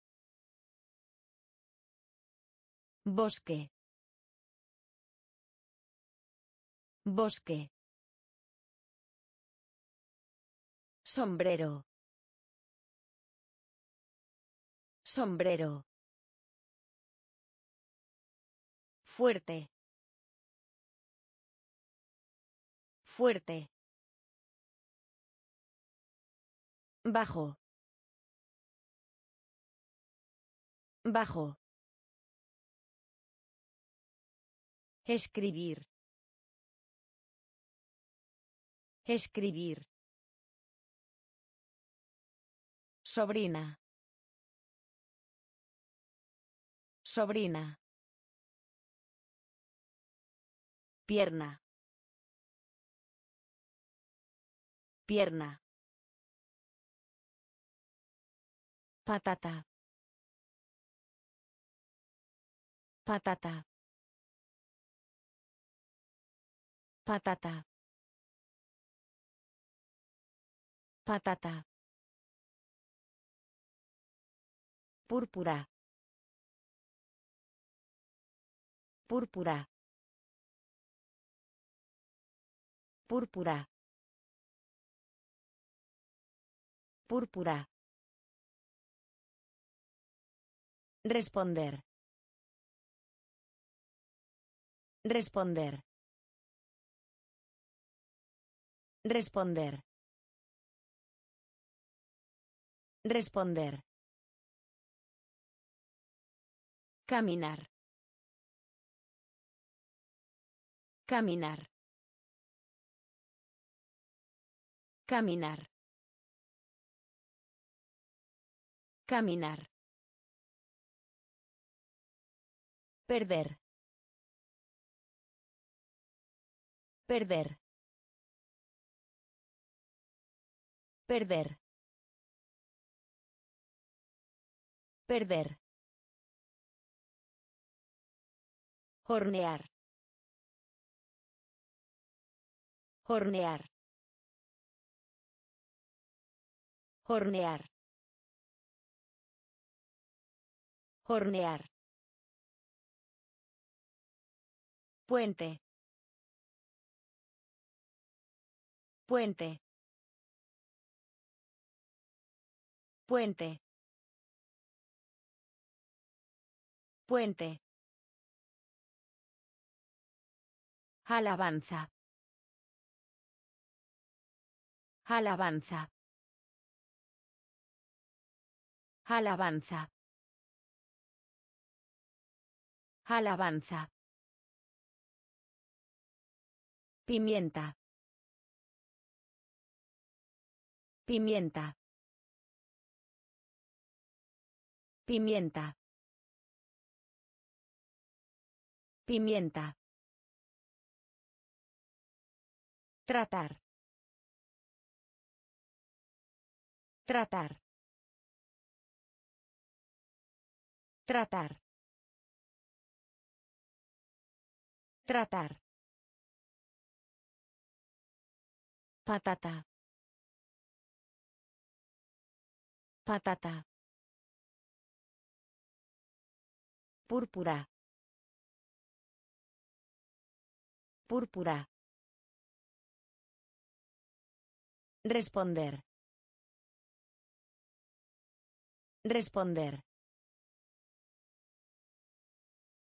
Speaker 1: Bosque. Bosque. Sombrero. Sombrero. Fuerte. Fuerte. Bajo. Bajo. Escribir. Escribir. Sobrina. Sobrina. Pierna. Pierna. Patata. Patata. Patata. Patata. Púrpura. Púrpura. Púrpura. Púrpura. Responder. Responder. Responder. Responder. Caminar. Caminar. Caminar. Caminar. Perder. Perder. Perder. Perder. Hornear. Hornear. Hornear. Hornear. Puente. Puente. Puente. Puente. Alabanza. Alabanza. Alabanza. Alabanza. Pimienta. Pimienta. Pimienta. Pimienta. Tratar. Tratar. Tratar. Tratar. Patata. Patata. Púrpura. Púrpura. Responder. Responder.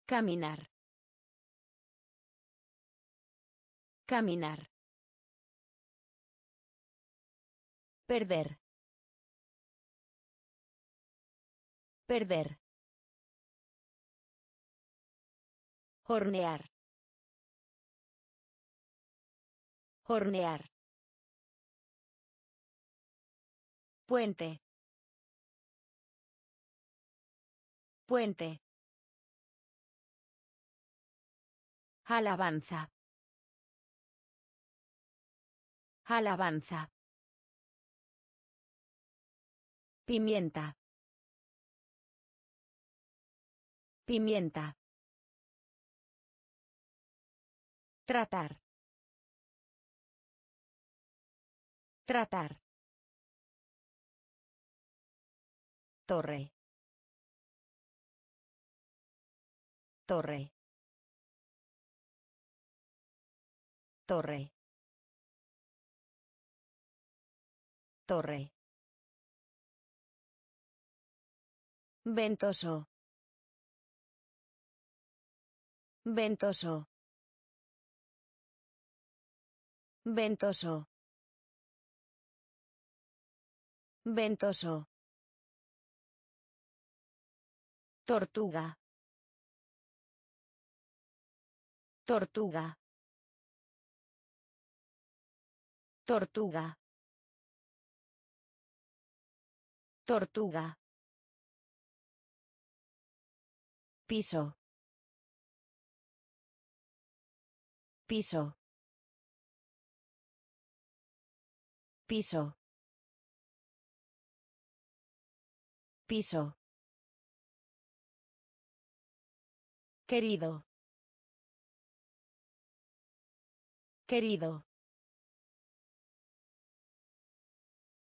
Speaker 1: Caminar. Caminar. Perder. Perder. Hornear. Hornear. Puente. Puente. Alabanza. Alabanza. Pimienta. Pimienta. Tratar. Tratar. Torre. Torre. Torre. Torre. Ventoso. Ventoso. Ventoso. Ventoso. Tortuga. Tortuga. Tortuga. Tortuga. Piso. Piso. Piso. Piso. Querido. Querido.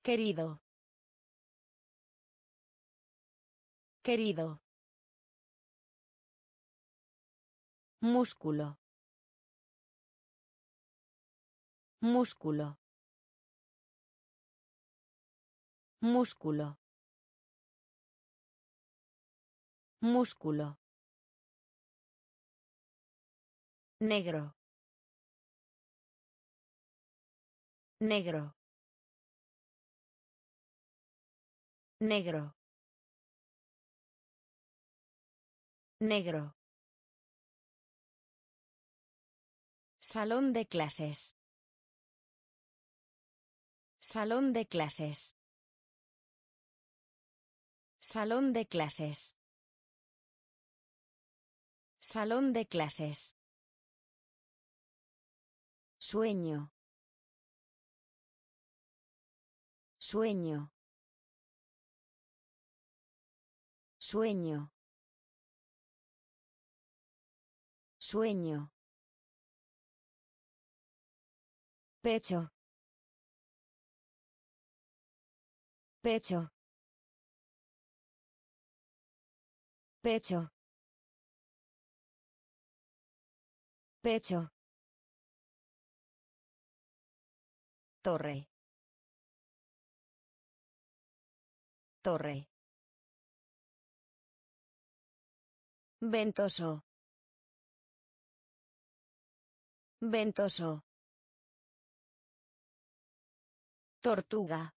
Speaker 1: Querido. Querido. Músculo. Músculo. Músculo. Músculo. Negro. Negro. Negro. Negro. Salón de clases. Salón de clases. Salón de clases. Salón de clases. Sueño. Sueño. Sueño. Sueño. Pecho. Pecho. Pecho. Pecho. Torre. Torre. Ventoso. Ventoso. Tortuga.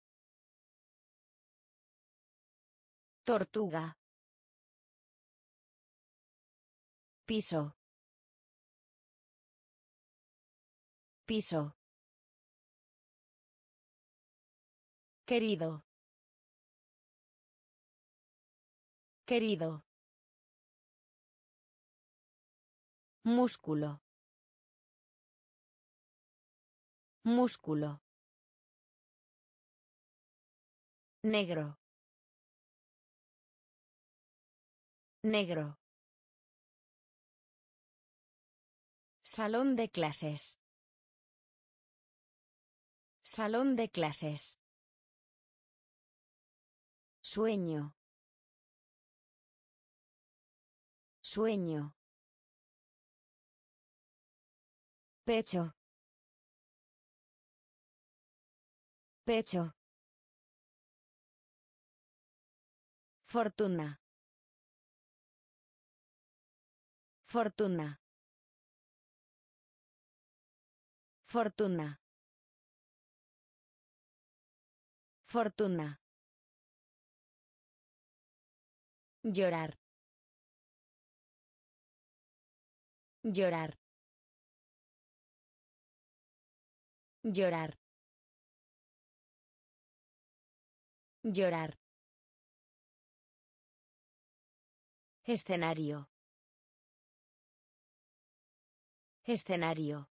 Speaker 1: Tortuga. Piso. Piso. Querido. Querido. Músculo. Músculo. Negro. Negro. Salón de clases. Salón de clases. Sueño. Sueño. Pecho. Pecho. Fortuna. Fortuna. Fortuna. Fortuna. Llorar. Llorar. Llorar. Llorar. Escenario. Escenario.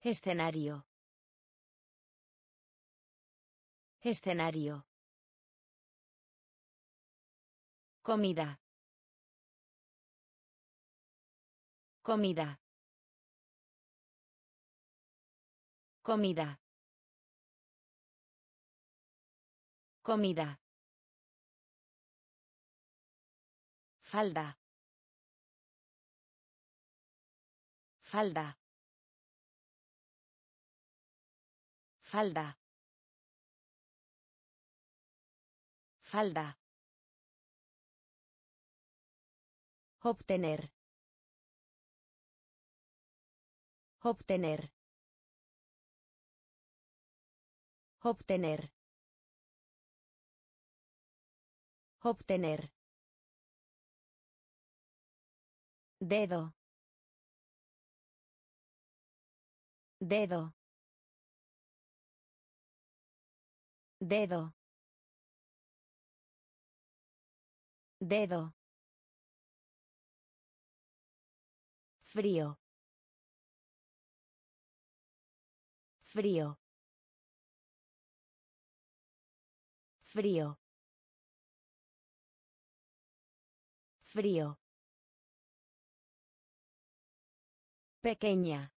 Speaker 1: Escenario. Escenario. Comida. Comida. Comida. Comida. Falda. Falda. Falda. Falda. Obtener. Obtener. Obtener. Obtener. Dedo. Dedo. Dedo. Dedo. Frío. Frío. Frío. Frío. Pequeña.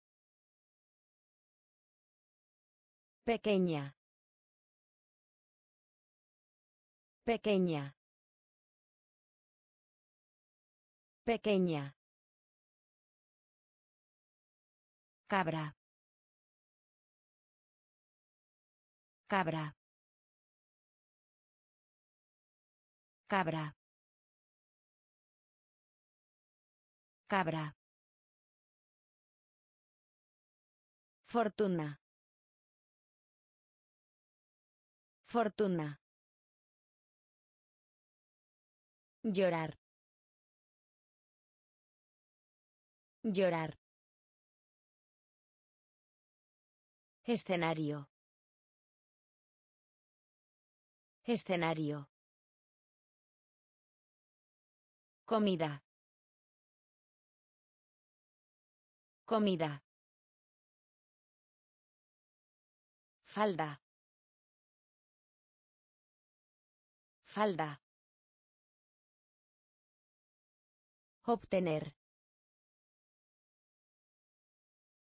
Speaker 1: Pequeña. Pequeña. Pequeña. Cabra. Cabra. Cabra. Cabra. Fortuna. Fortuna. Llorar. Llorar. Escenario. Escenario. Comida. Comida. Falda. Falda. Obtener.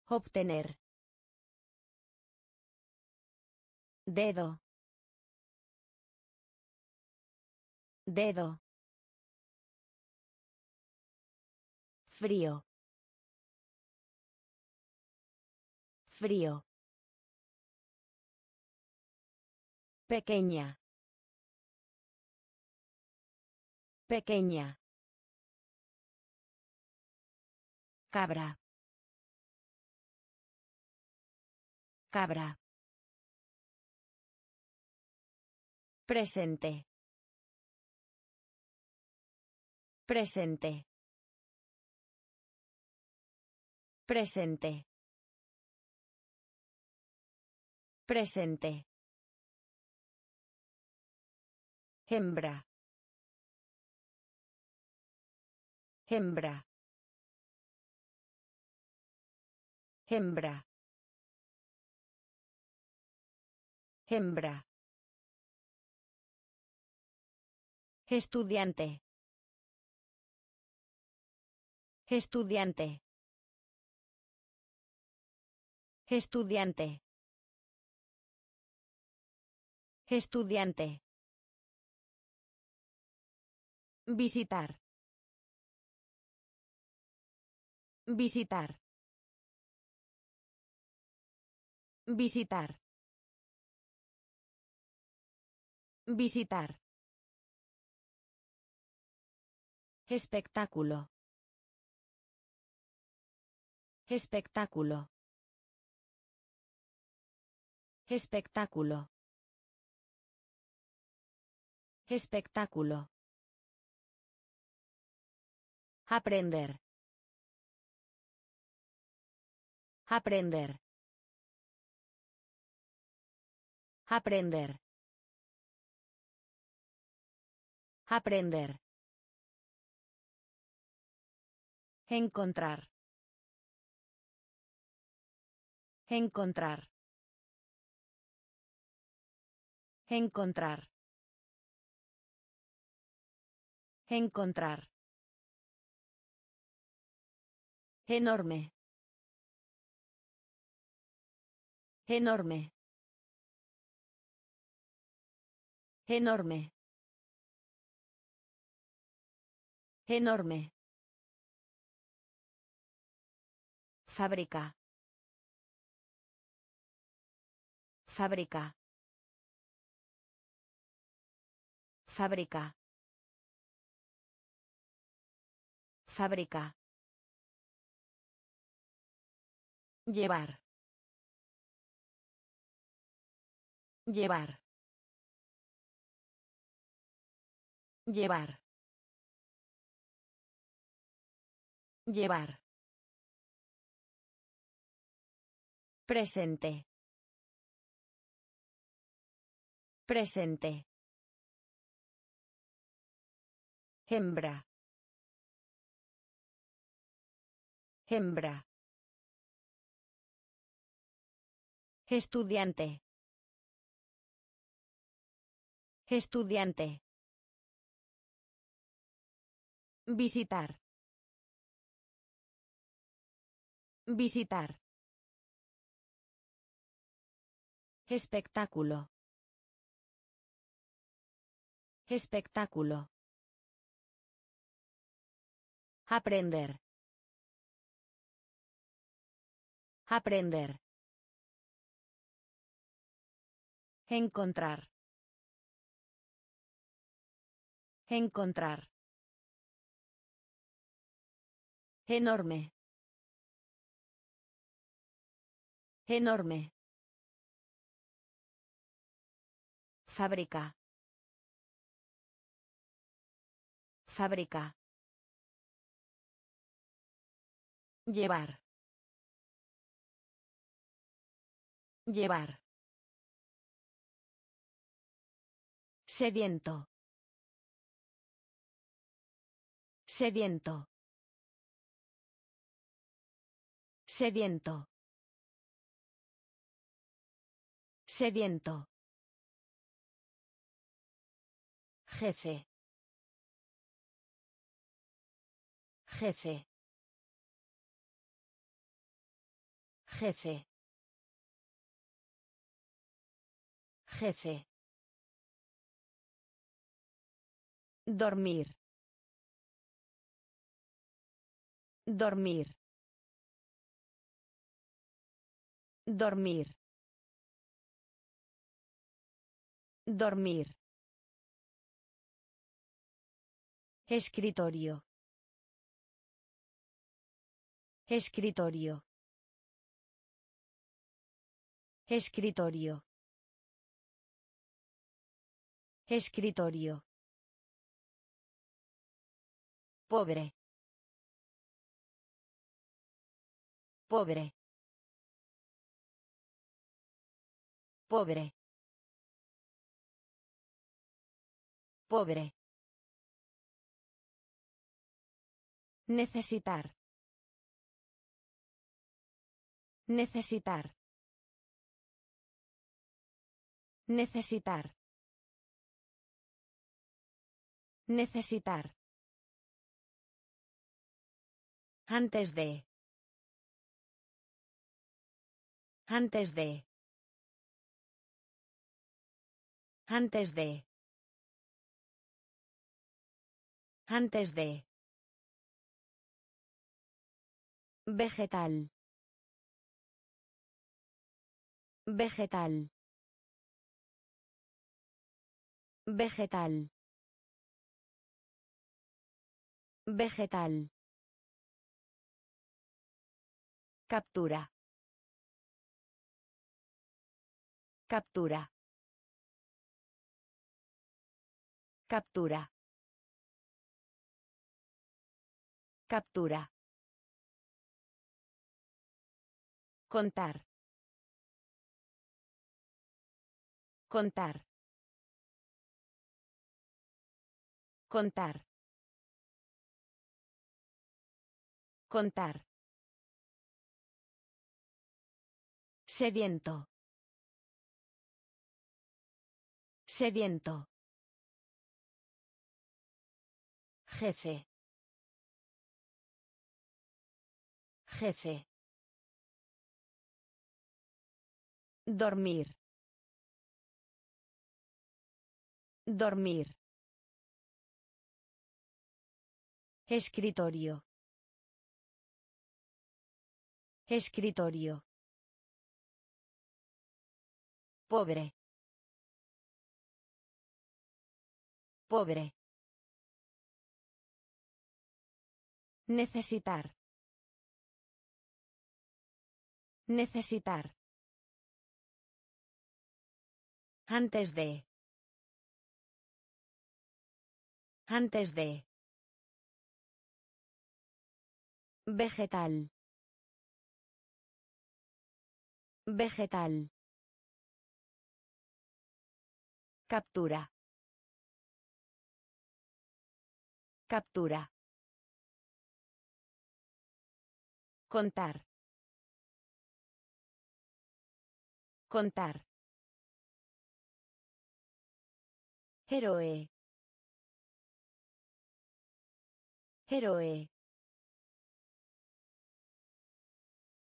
Speaker 1: Obtener. Dedo. Dedo. Frío. Frío. Pequeña. Pequeña. Cabra. Cabra. Presente. Presente. Presente. Presente. Hembra. Hembra. Hembra. Hembra. Estudiante. Estudiante. Estudiante. Estudiante. Visitar. Visitar. Visitar. Visitar. Espectáculo. Espectáculo. Espectáculo. Espectáculo. Aprender. Aprender. Aprender. Aprender. Encontrar. Encontrar. Encontrar. Encontrar. Enorme. Enorme. Enorme. Enorme. Fábrica. Fábrica. Fábrica. Fábrica. Llevar. Llevar. Llevar. Llevar. Presente. Presente. Hembra. Hembra. Estudiante. Estudiante. Visitar. Visitar. Espectáculo. Espectáculo. Aprender. Aprender. Encontrar. Encontrar. Enorme. Enorme. Fábrica. Fábrica. Llevar. Llevar. Sediento. Sediento. Sediento. Sediento. Jefe. Jefe. Jefe. Jefe. Dormir. Dormir. Dormir. Dormir. Escritorio. Escritorio. Escritorio. Escritorio. Pobre. Pobre. Pobre. Pobre. Necesitar. Necesitar. Necesitar. Necesitar. Antes de. Antes de. Antes de. Antes de. Vegetal. Vegetal. Vegetal. Vegetal. Captura. Captura. Captura. Captura. Contar. Contar. Contar. Contar. Sediento. Sediento. Jefe. Jefe. Dormir. Dormir. Escritorio. Escritorio. Pobre. Pobre. Necesitar. Necesitar. Antes de. Antes de. Vegetal. Vegetal. Captura. Captura. Contar. Contar. Héroe. Héroe.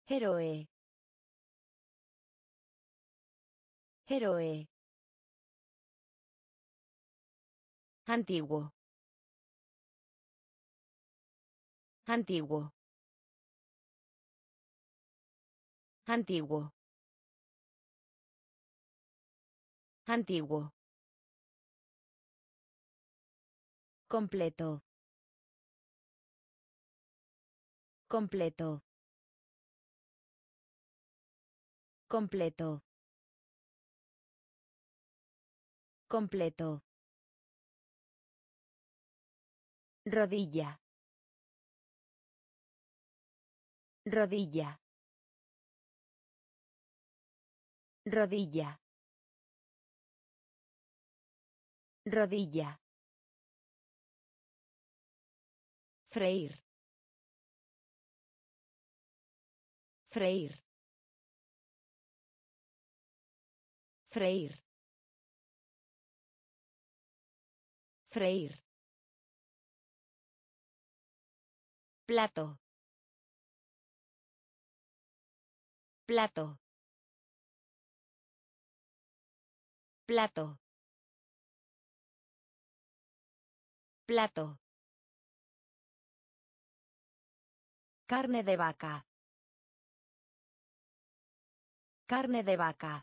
Speaker 1: Héroe. Héroe. Antiguo. Antiguo. Antiguo. Antiguo. Completo. Completo. Completo. Completo. Rodilla. Rodilla. Rodilla. Rodilla. Freír. Freír. Freír. Freír. Plato. Plato. Plato. Plato. Carne de vaca. Carne de vaca.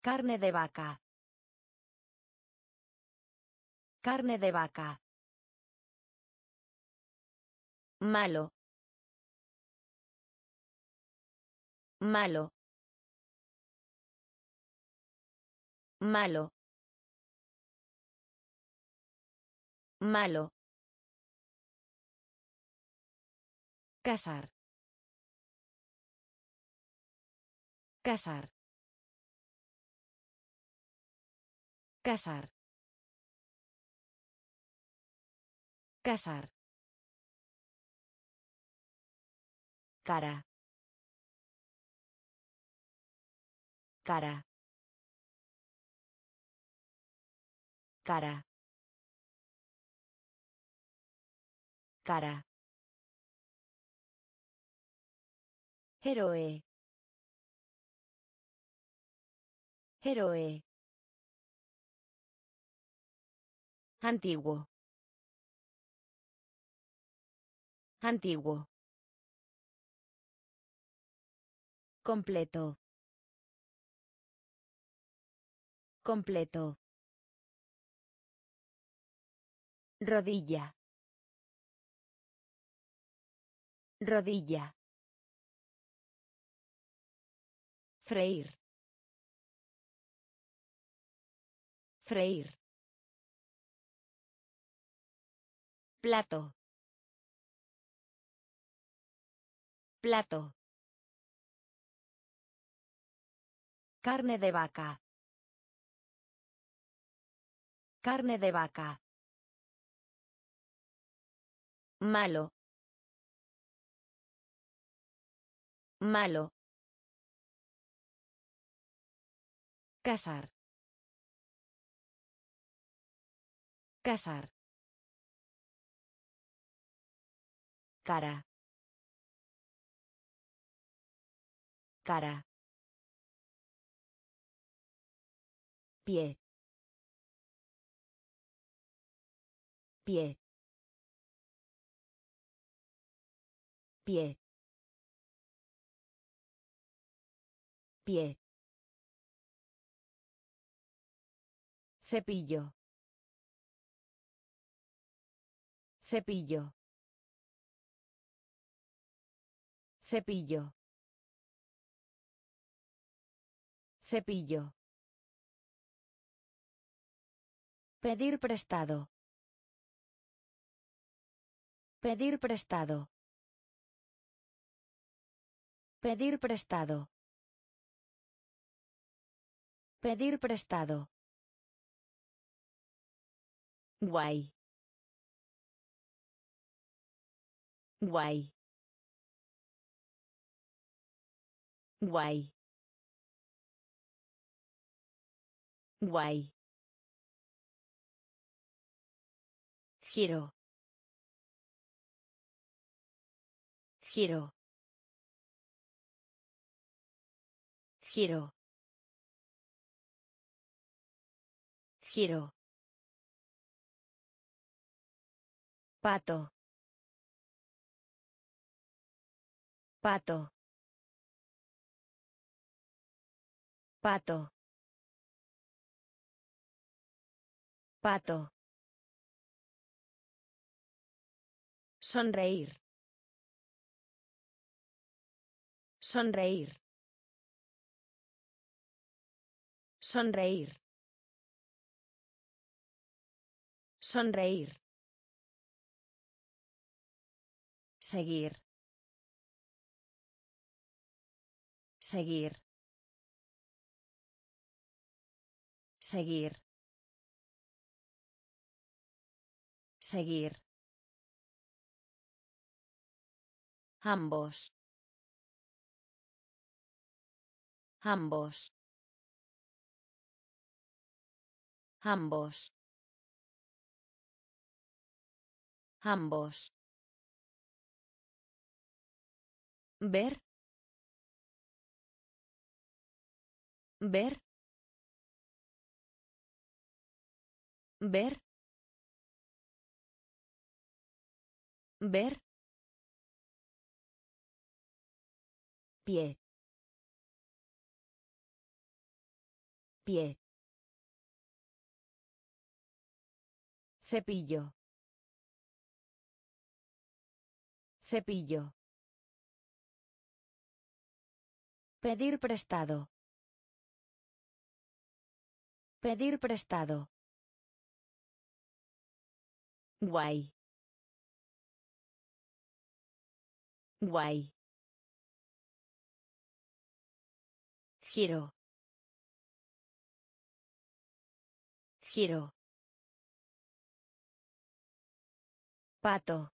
Speaker 1: Carne de vaca. Carne de vaca. Malo. Malo. Malo. Malo. Casar. Casar. Casar. Casar. Cara. Cara. Cara. Cara. Héroe. Héroe. Antiguo. Antiguo. Completo. Completo. Rodilla. Rodilla. Freír. Freír. Plato. Plato. Carne de vaca. Carne de vaca. Malo. Malo. Casar. Casar. Cara. Cara. Pie. Pie. Pie. Pie. Cepillo. Cepillo. Cepillo. Cepillo. Pedir prestado. Pedir prestado. Pedir prestado. Pedir prestado. Guay. Guay. Guay. Guay. Giro. Giro. Giro. Giro. Pato. Pato. Pato. Pato. Sonreír. Sonreír. Sonreír. Sonreír. Seguir. Seguir. Seguir. Seguir. Ambos. Ambos. Ambos. Ambos. Ver. Ver. Ver. Ver. Pie. Pie. Cepillo. Cepillo. Pedir prestado. Pedir prestado. Guay. Guay. Giro. Giro. Pato.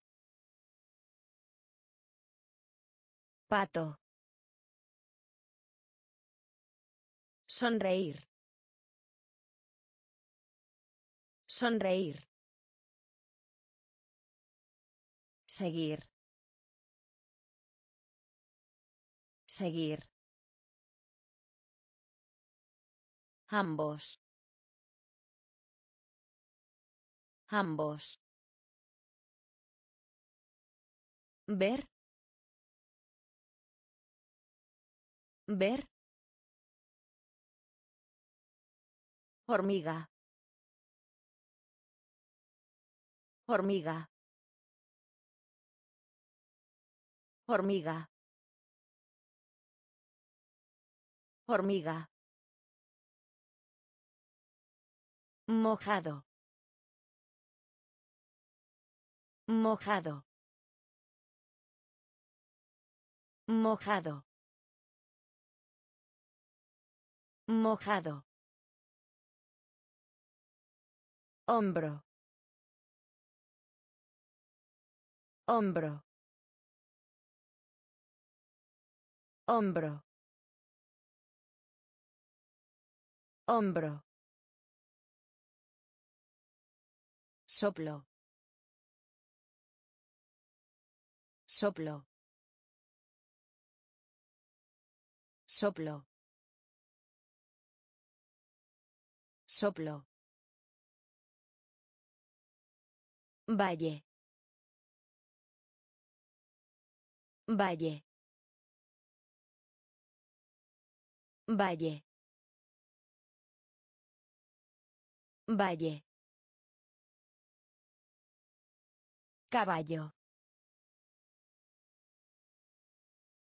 Speaker 1: Pato. Sonreír. Sonreír. Seguir. Seguir. Ambos. Ambos. Ver. Ver. Hormiga. Hormiga. Hormiga. Hormiga. Mojado. Mojado. Mojado. Mojado. Hombro. Hombro. Hombro. Hombro. Soplo. Soplo. Soplo. Soplo. Valle. Valle. Valle. Valle. Caballo.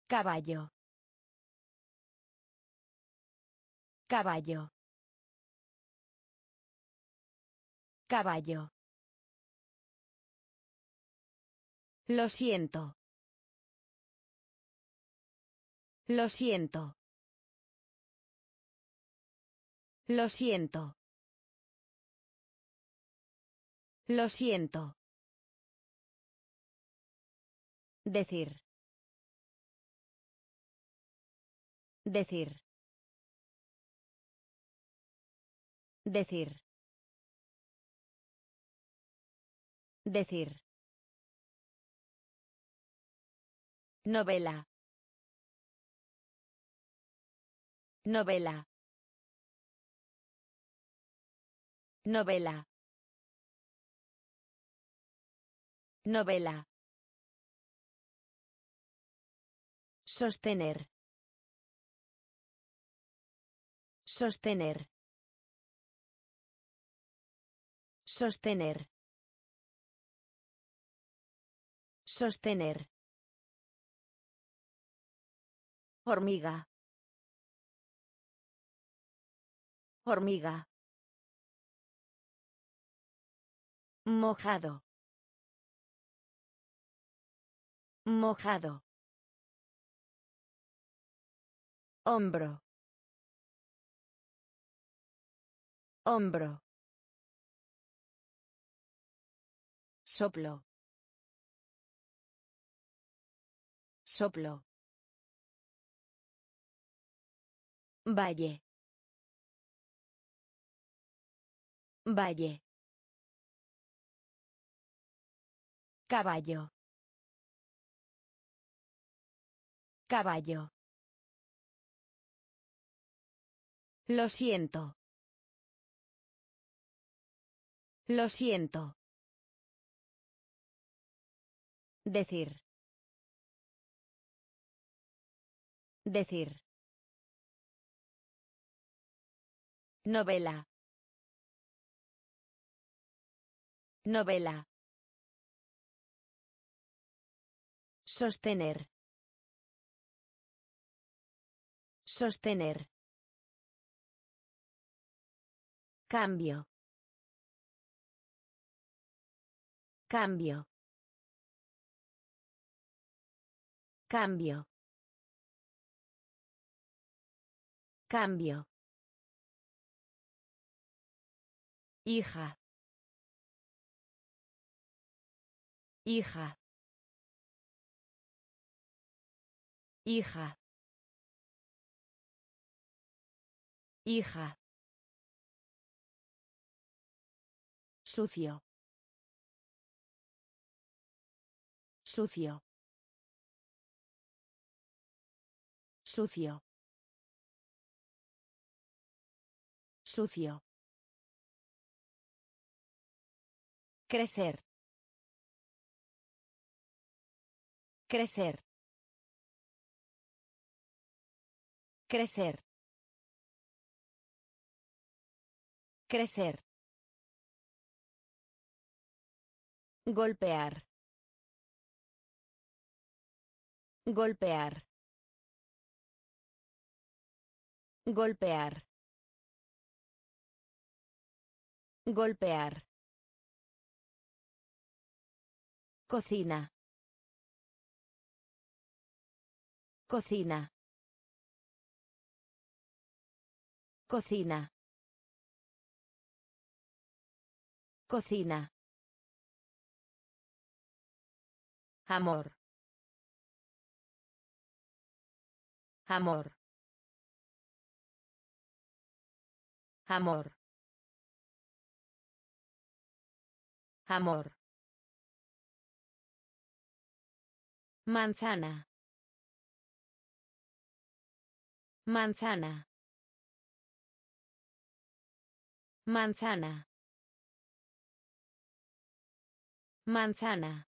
Speaker 1: Caballo. Caballo. Caballo. Lo siento. Lo siento. Lo siento. Lo siento. Decir. Decir. Decir. Decir. Novela. Novela. Novela. Novela. Sostener. Sostener. Sostener. Sostener. Hormiga. Hormiga. Mojado. Mojado. Hombro. Hombro. Soplo. Soplo. Valle. Valle. Caballo. Caballo. Lo siento. Lo siento. Decir. Decir. Novela. Novela. Sostener. Sostener. Cambio. Cambio. Cambio. Cambio. Hija. Hija. Hija. Hija. Sucio. Sucio. Sucio. Sucio. Crecer. Crecer. Crecer. Crecer. Golpear. Golpear. Golpear. Golpear. Cocina. Cocina. Cocina. Cocina. Amor. Amor. Amor. Amor. Manzana. Manzana. Manzana. Manzana.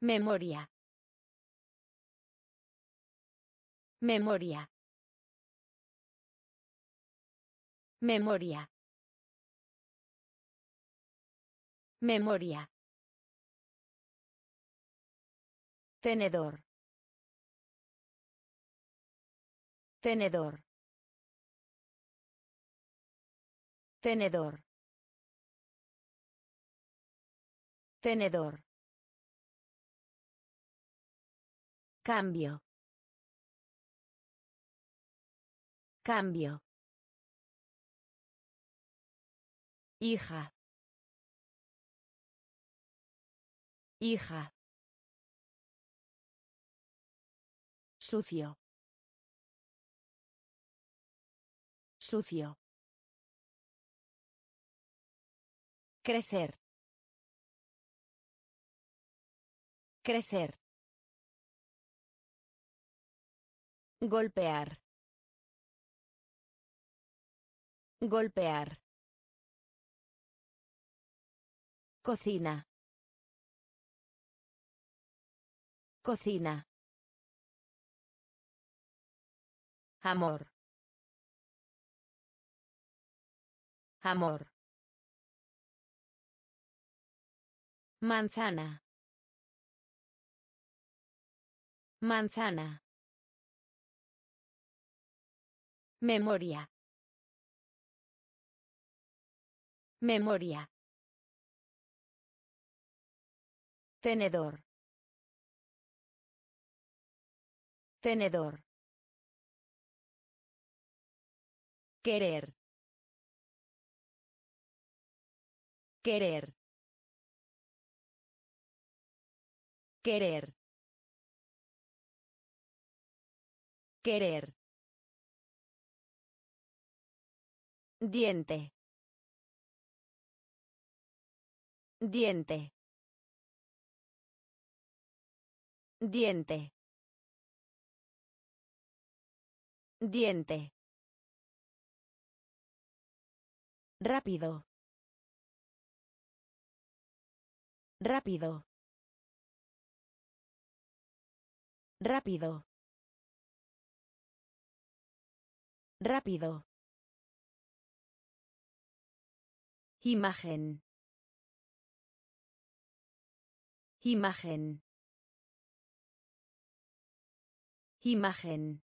Speaker 1: Memoria. Memoria. Memoria. Memoria. Tenedor. Tenedor. Tenedor. Tenedor. Cambio. Cambio. Hija. Hija. Sucio. Sucio. Crecer. Crecer. Golpear. Golpear. Cocina. Cocina. Amor. Amor. Manzana. Manzana. Memoria. Memoria. Tenedor. Tenedor. Querer. Querer. Querer. Querer. Diente. Diente. Diente. Diente. Rápido. Rápido. Rápido. Rápido. Imagen. Imagen. Imagen.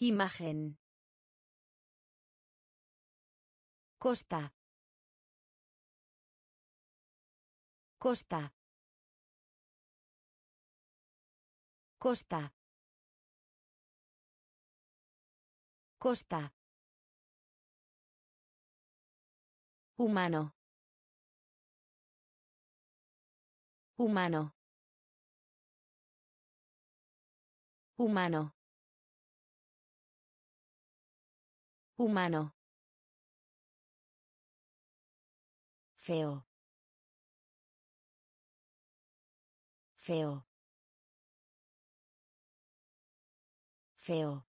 Speaker 1: Imagen. Costa. Costa. Costa. Costa. Humano. Humano. Humano. Humano. Feo. Feo. Feo.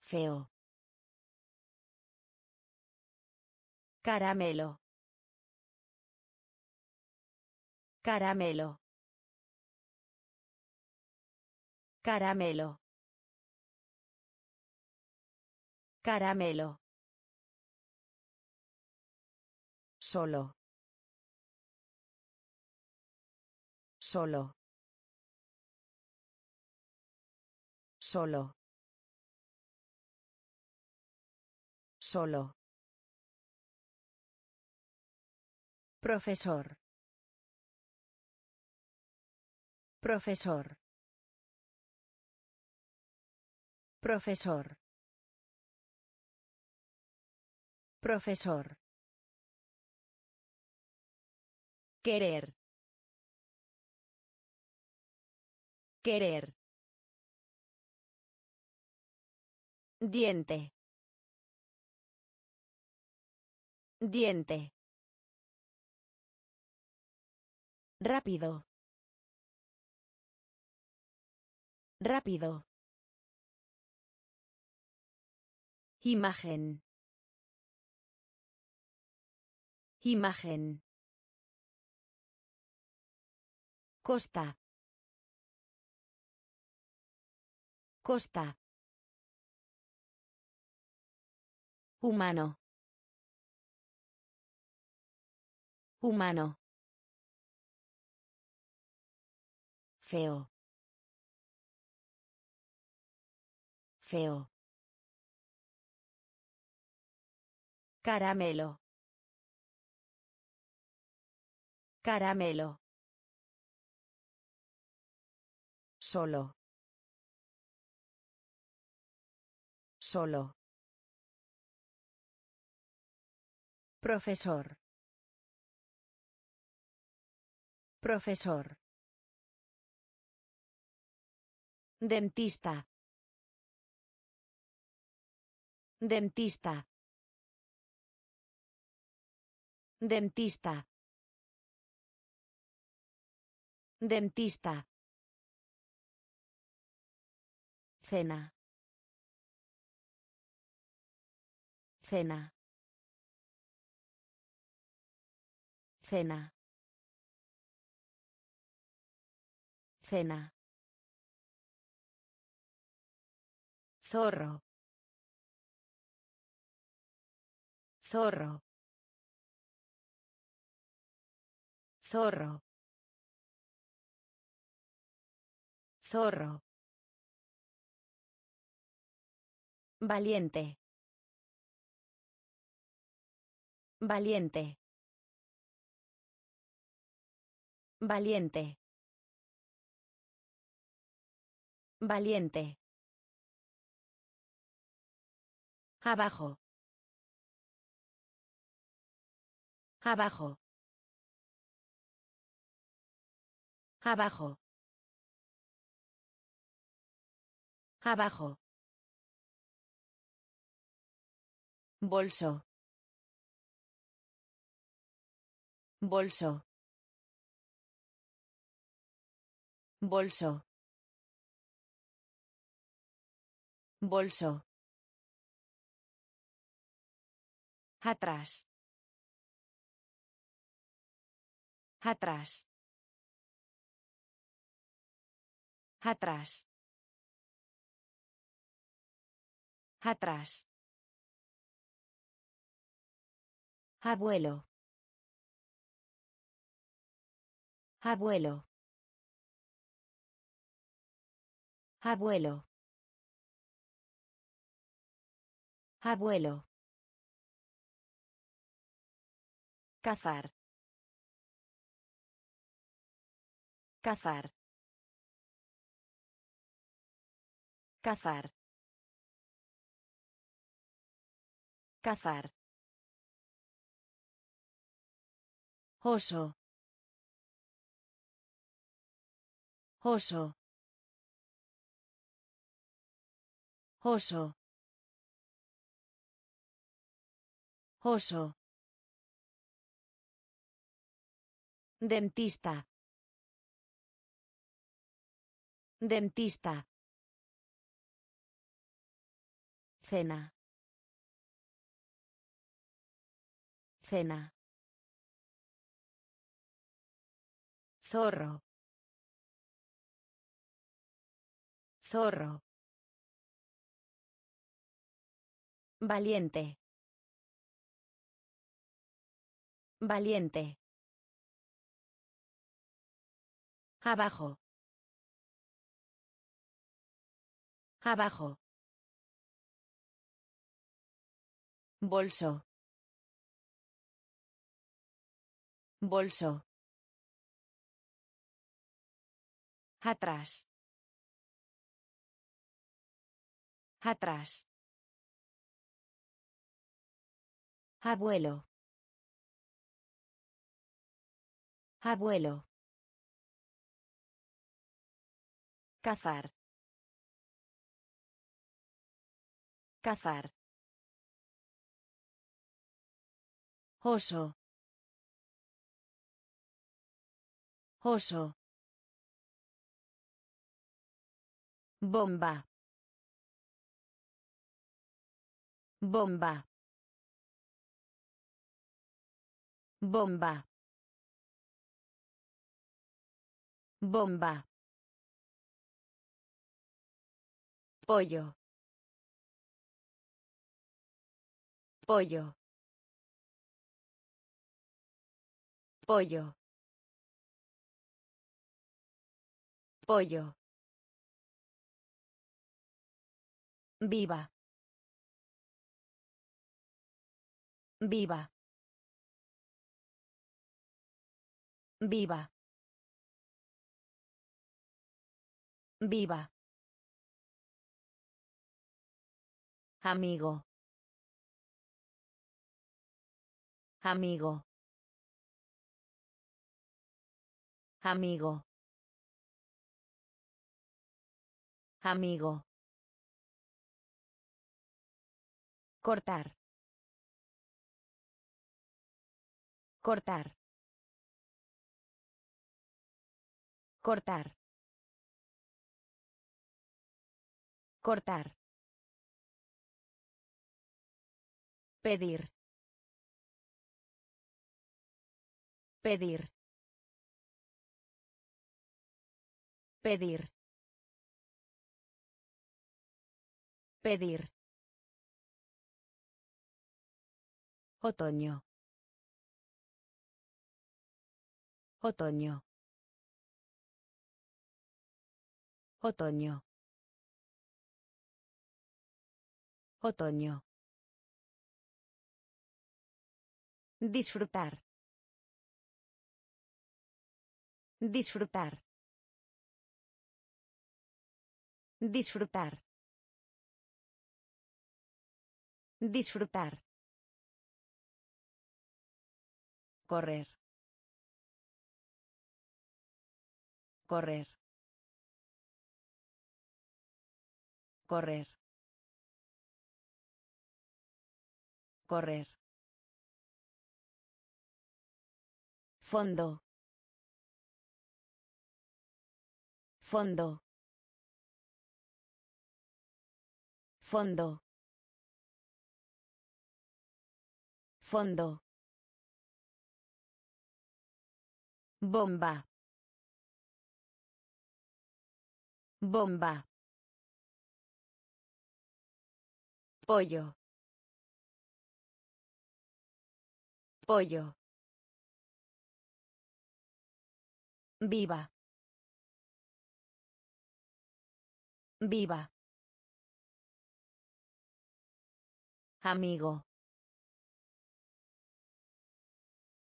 Speaker 1: Feo. Caramelo. Caramelo. Caramelo. Caramelo. Solo. Solo. Solo. Solo. Profesor. Profesor. Profesor. Profesor. Querer. Querer. Diente. Diente. Rápido. Rápido. Imagen. Imagen. Costa. Costa. Humano. Humano. Feo. Feo. Caramelo. Caramelo. Solo. Solo. Profesor. Profesor. Dentista. Dentista. Dentista. Dentista. Cena. Cena. Cena. Cena. Zorro. Zorro. Zorro. Zorro. Valiente. Valiente. Valiente. Valiente. Abajo. Abajo. Abajo. Abajo. Bolso. Bolso. Bolso. Bolso. Atrás. Atrás. Atrás. Atrás. Abuelo. Abuelo. Abuelo. Abuelo. Cazar. Cazar. Cazar. Cazar. Oso. Oso. Oso. Oso. Dentista. Dentista. Cena. Cena. Zorro. Zorro. Valiente. Valiente. Abajo. Abajo. Bolso. Bolso. Atrás. Atrás. Abuelo. Abuelo. Cazar. Cazar. Oso. Oso. Bomba. Bomba. Bomba. Bomba. Pollo. Pollo. Pollo. Pollo. Viva. Viva. Viva. Viva. Amigo. Amigo. Amigo. Amigo. Cortar. Cortar. Cortar. Cortar. Pedir. Pedir. Pedir. Pedir. Otoño. Otoño. Otoño. Otoño. Disfrutar. Disfrutar. Disfrutar. Disfrutar. Correr. Correr. Correr. Correr. Fondo. Fondo. Fondo. Fondo. Bomba. Bomba. Pollo. Pollo. Viva. Viva. Amigo.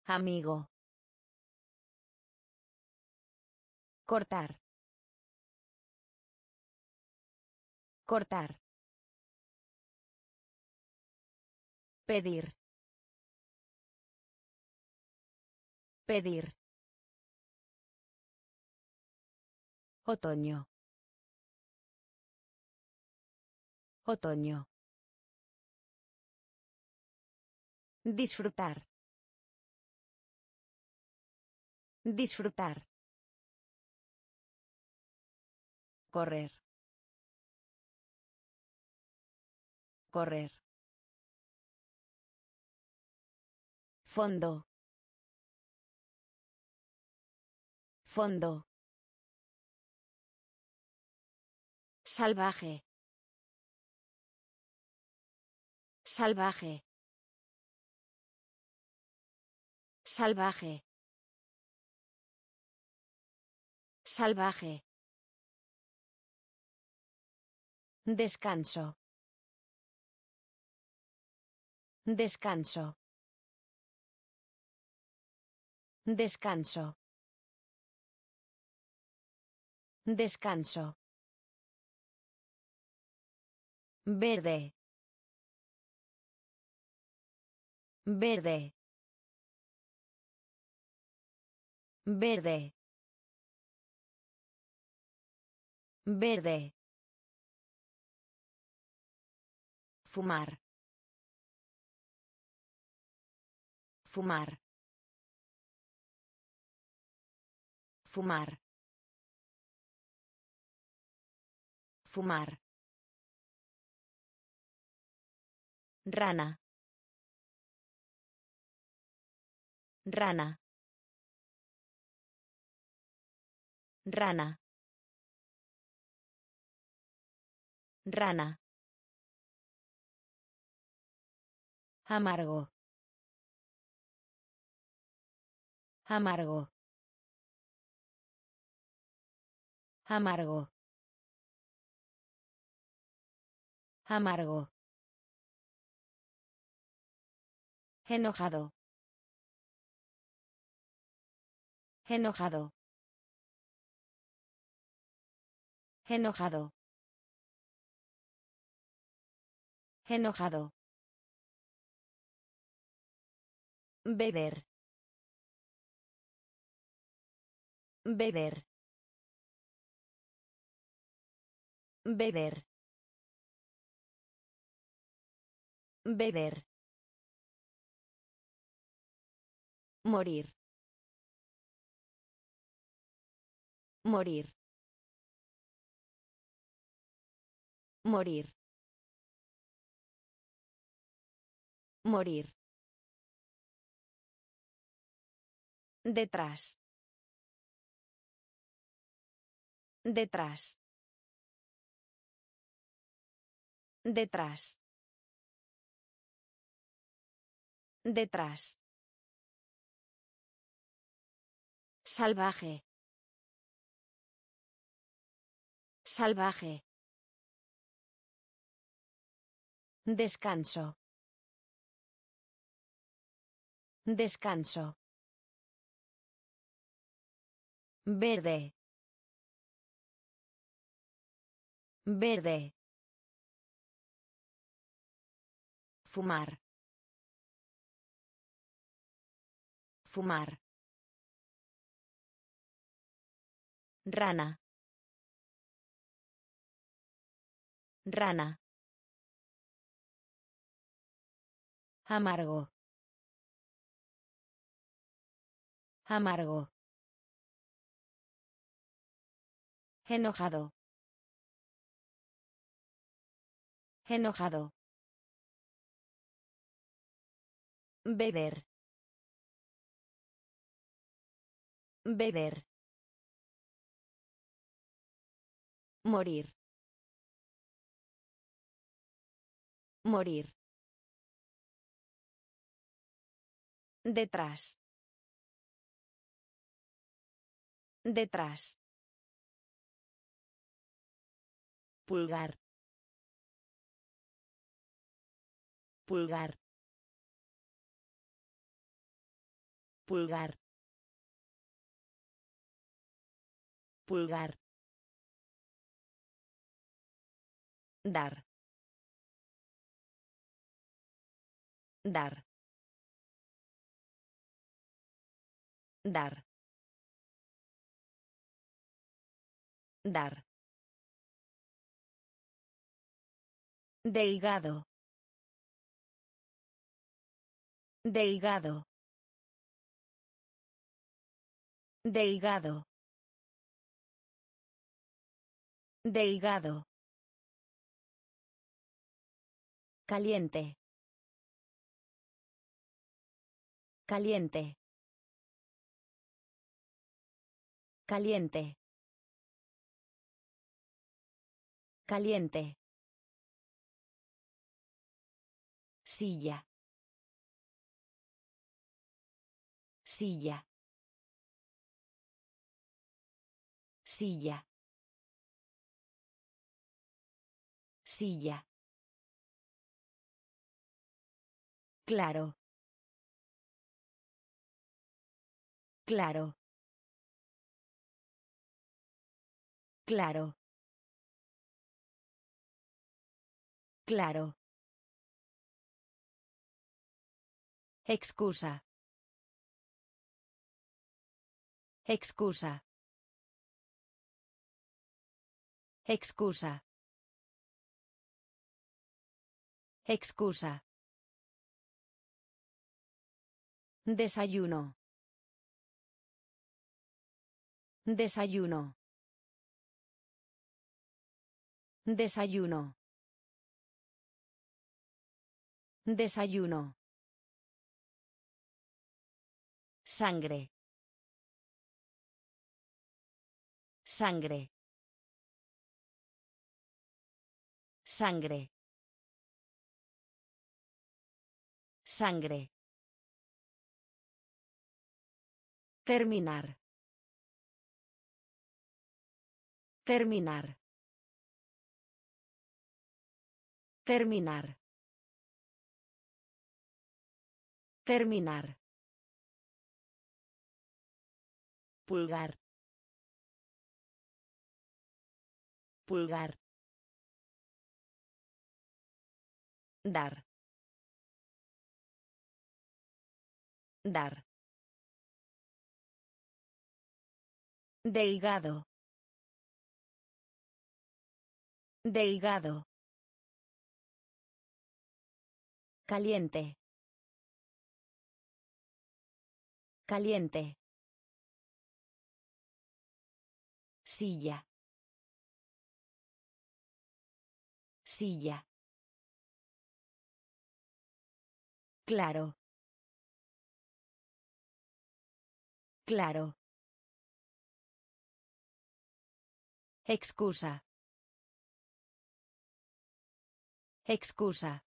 Speaker 1: Amigo. Cortar. Cortar. Pedir. Pedir. Otoño. Otoño. Disfrutar. Disfrutar. Correr. Correr. Fondo. Fondo. Salvaje. Salvaje. Salvaje. Salvaje. Descanso. Descanso. Descanso. Descanso. Verde. Verde. Verde. Verde. Fumar. Fumar. Fumar. Fumar. Rana. Rana. Rana. Rana. Amargo. Amargo. Amargo. Amargo. Enojado. Enojado. Enojado. Enojado. Beber. Beber. Beber. Beber. Morir. Morir. Morir. Morir. Detrás. Detrás. Detrás. Detrás. Salvaje. Salvaje. Descanso. Descanso. Verde. Verde. Fumar. Fumar. Rana. Rana. Amargo. Amargo. Enojado. Enojado. Beber. Beber. Morir. Morir. Detrás. Detrás. Pulgar. Pulgar. Pulgar. Pulgar. Dar. Dar. Dar. Dar. Delgado. Delgado. Delgado. Delgado. Caliente. Caliente. Caliente. Caliente. Silla. Silla. Silla. Silla. Claro. Claro. Claro. Claro. Excusa. Excusa. Excusa. Excusa. Desayuno. Desayuno. Desayuno. Desayuno. Sangre. Sangre. Sangre. Sangre. Terminar. Terminar. Terminar. Terminar. Pulgar. Pulgar. Dar. Dar. Delgado. Delgado. Caliente. Caliente. Silla. Silla. Claro. Claro. Excusa. Excusa.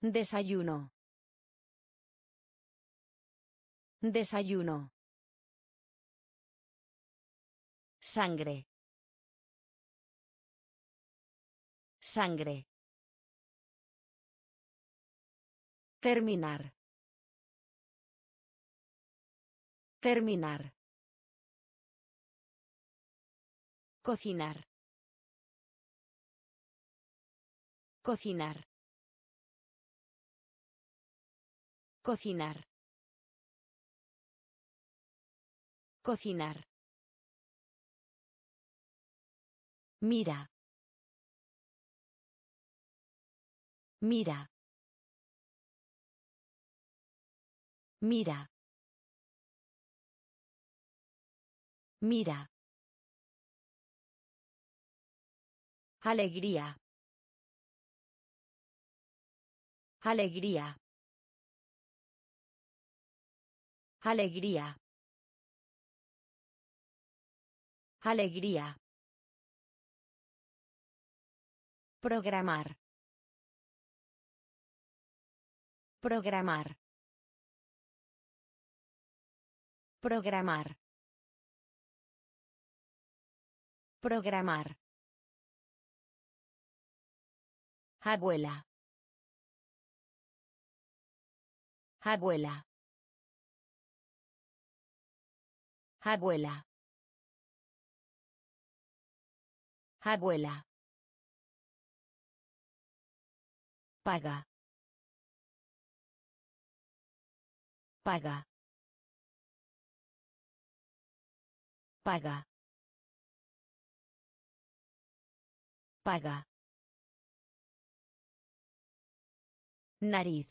Speaker 1: Desayuno. Desayuno. Sangre. Sangre. Terminar. Terminar. Cocinar. Cocinar. Cocinar. Cocinar. Mira. Mira. Mira. Mira. Alegría. Alegría. Alegría. Alegría. Programar. Programar. Programar. Programar. Abuela. Abuela. Abuela. Abuela. Paga. Paga. Paga. Paga. Nariz.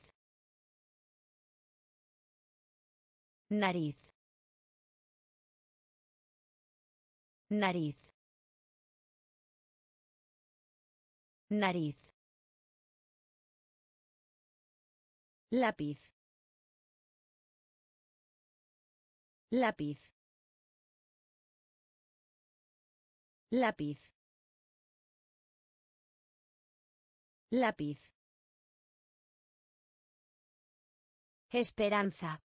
Speaker 1: Nariz. Nariz. Nariz. Lápiz. Lápiz. Lápiz. Lápiz. Esperanza.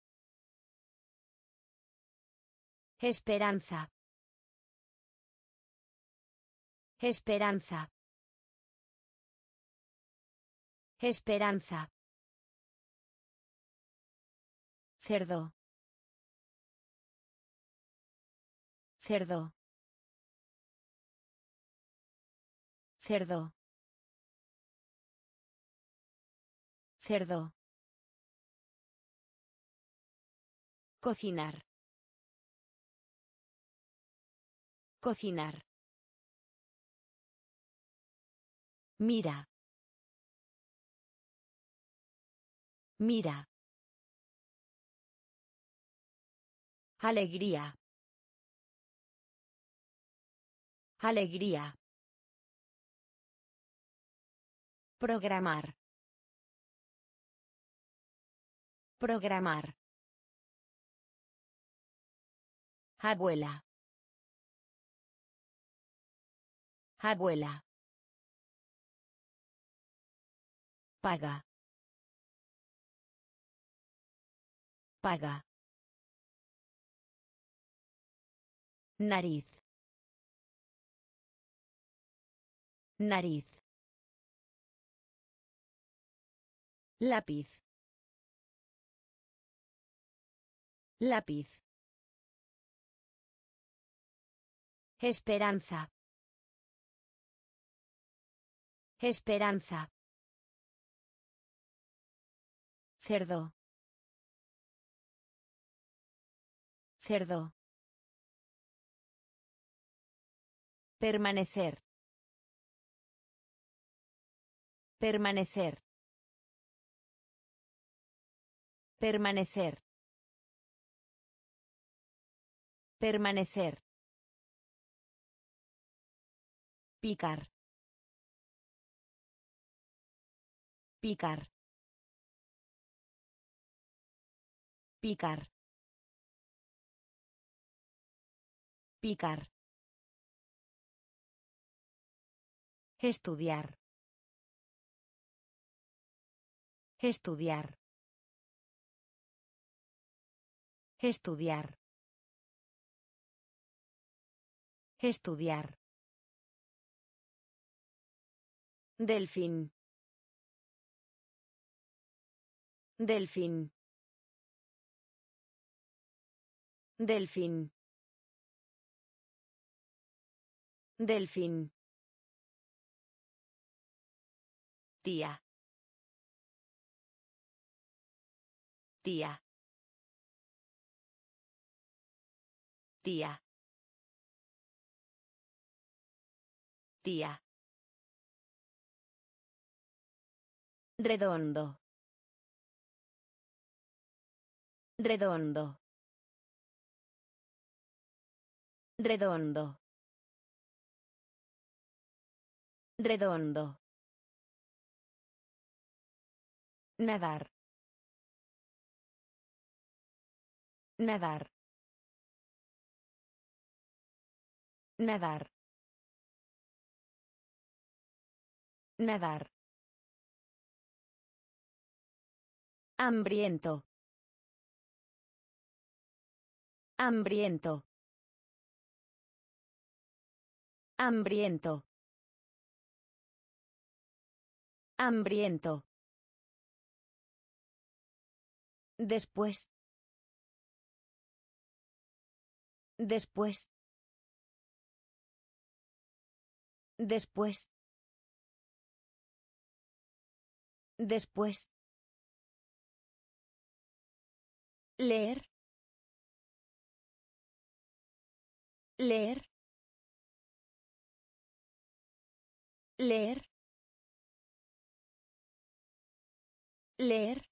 Speaker 1: Esperanza. Esperanza. Esperanza. Cerdo. Cerdo. Cerdo. Cerdo. Cocinar. Cocinar. Mira. Mira. Alegría. Alegría. Programar. Programar. Abuela. Abuela. Paga. Paga. Nariz. Nariz. Lápiz. Lápiz. Esperanza. Esperanza. Cerdo. Cerdo. Permanecer. Permanecer. Permanecer. Permanecer. Picar. Picar. Picar. Picar. Estudiar. Estudiar. Estudiar. Estudiar. Delfín. Delfín. Delfín. Delfín. Tía. Tía. Tía. Tía. Redondo. Redondo. Redondo. Redondo. Nadar. Nadar. Nadar. Nadar. Hambriento. Hambriento. Hambriento. Hambriento. Después. Después. Después. Después. Leer. Leer. Leer. Leer.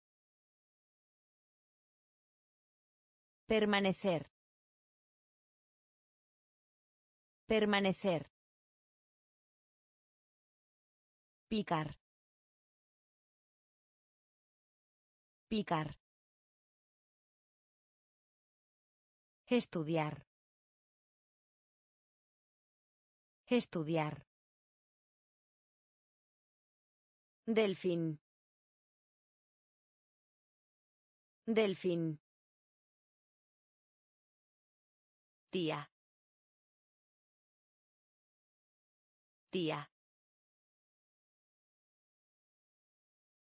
Speaker 1: Permanecer. Permanecer. Picar. Picar. Estudiar. Estudiar. Delfín. Delfín. Tía. Tía.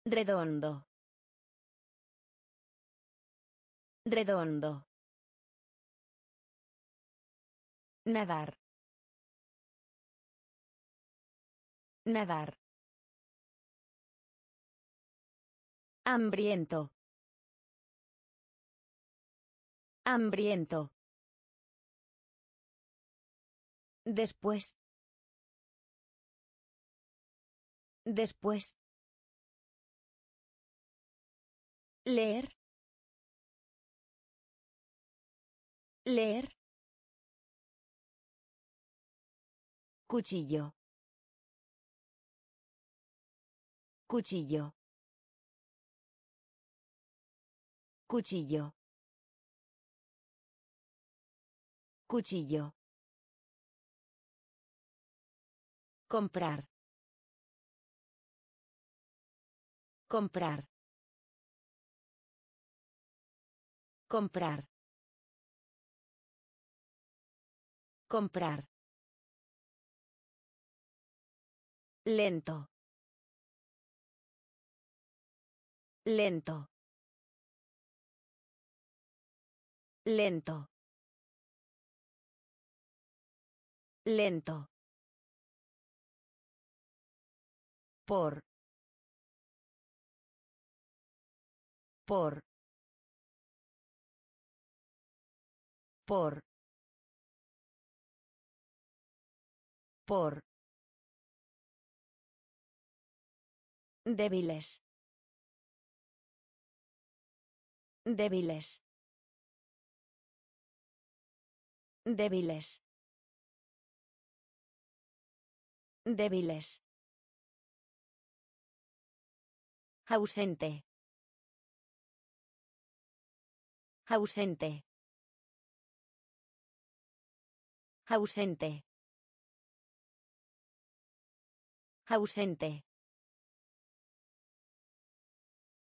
Speaker 1: Redondo. Redondo. Nadar. Nadar. Hambriento. Hambriento. Después. Después. Leer. Leer. Cuchillo. Cuchillo. Cuchillo. Cuchillo. Comprar. Comprar. Comprar. Comprar. Lento. Lento. Lento. Lento. Por. Por. Por. Por. Débiles. Débiles. Débiles. Débiles. Ausente. Ausente. Ausente. Ausente.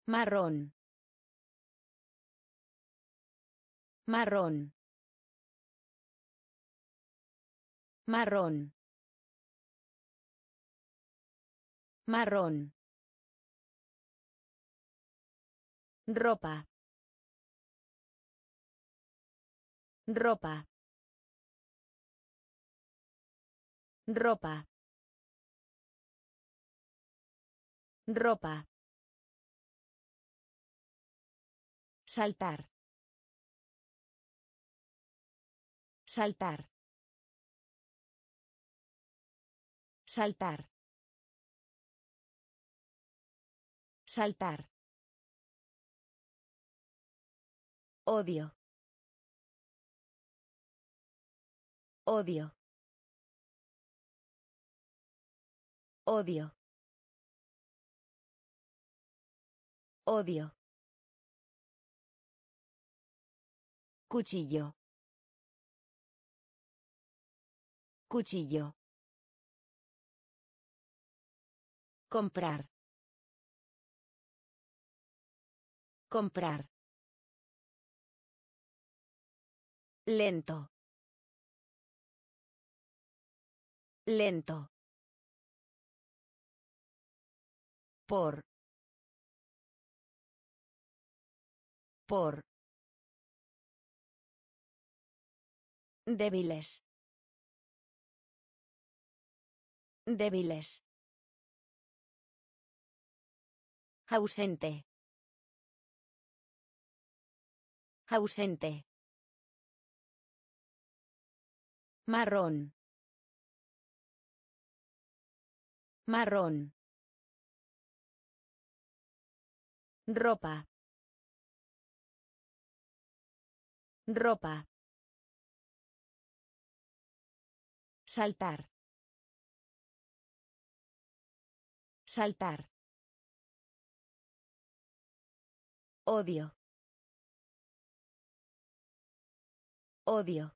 Speaker 1: Marrón. Marrón. Marrón. Marrón. Ropa. Ropa. Ropa. Ropa. Saltar. Saltar. Saltar. Saltar. Odio. Odio. Odio. Odio. Cuchillo. Cuchillo. Comprar. Comprar. Lento. Lento. Por. Por. Débiles. Débiles. Ausente. Ausente. Marrón. Marrón. Ropa. Ropa. Saltar. Saltar. Odio. Odio.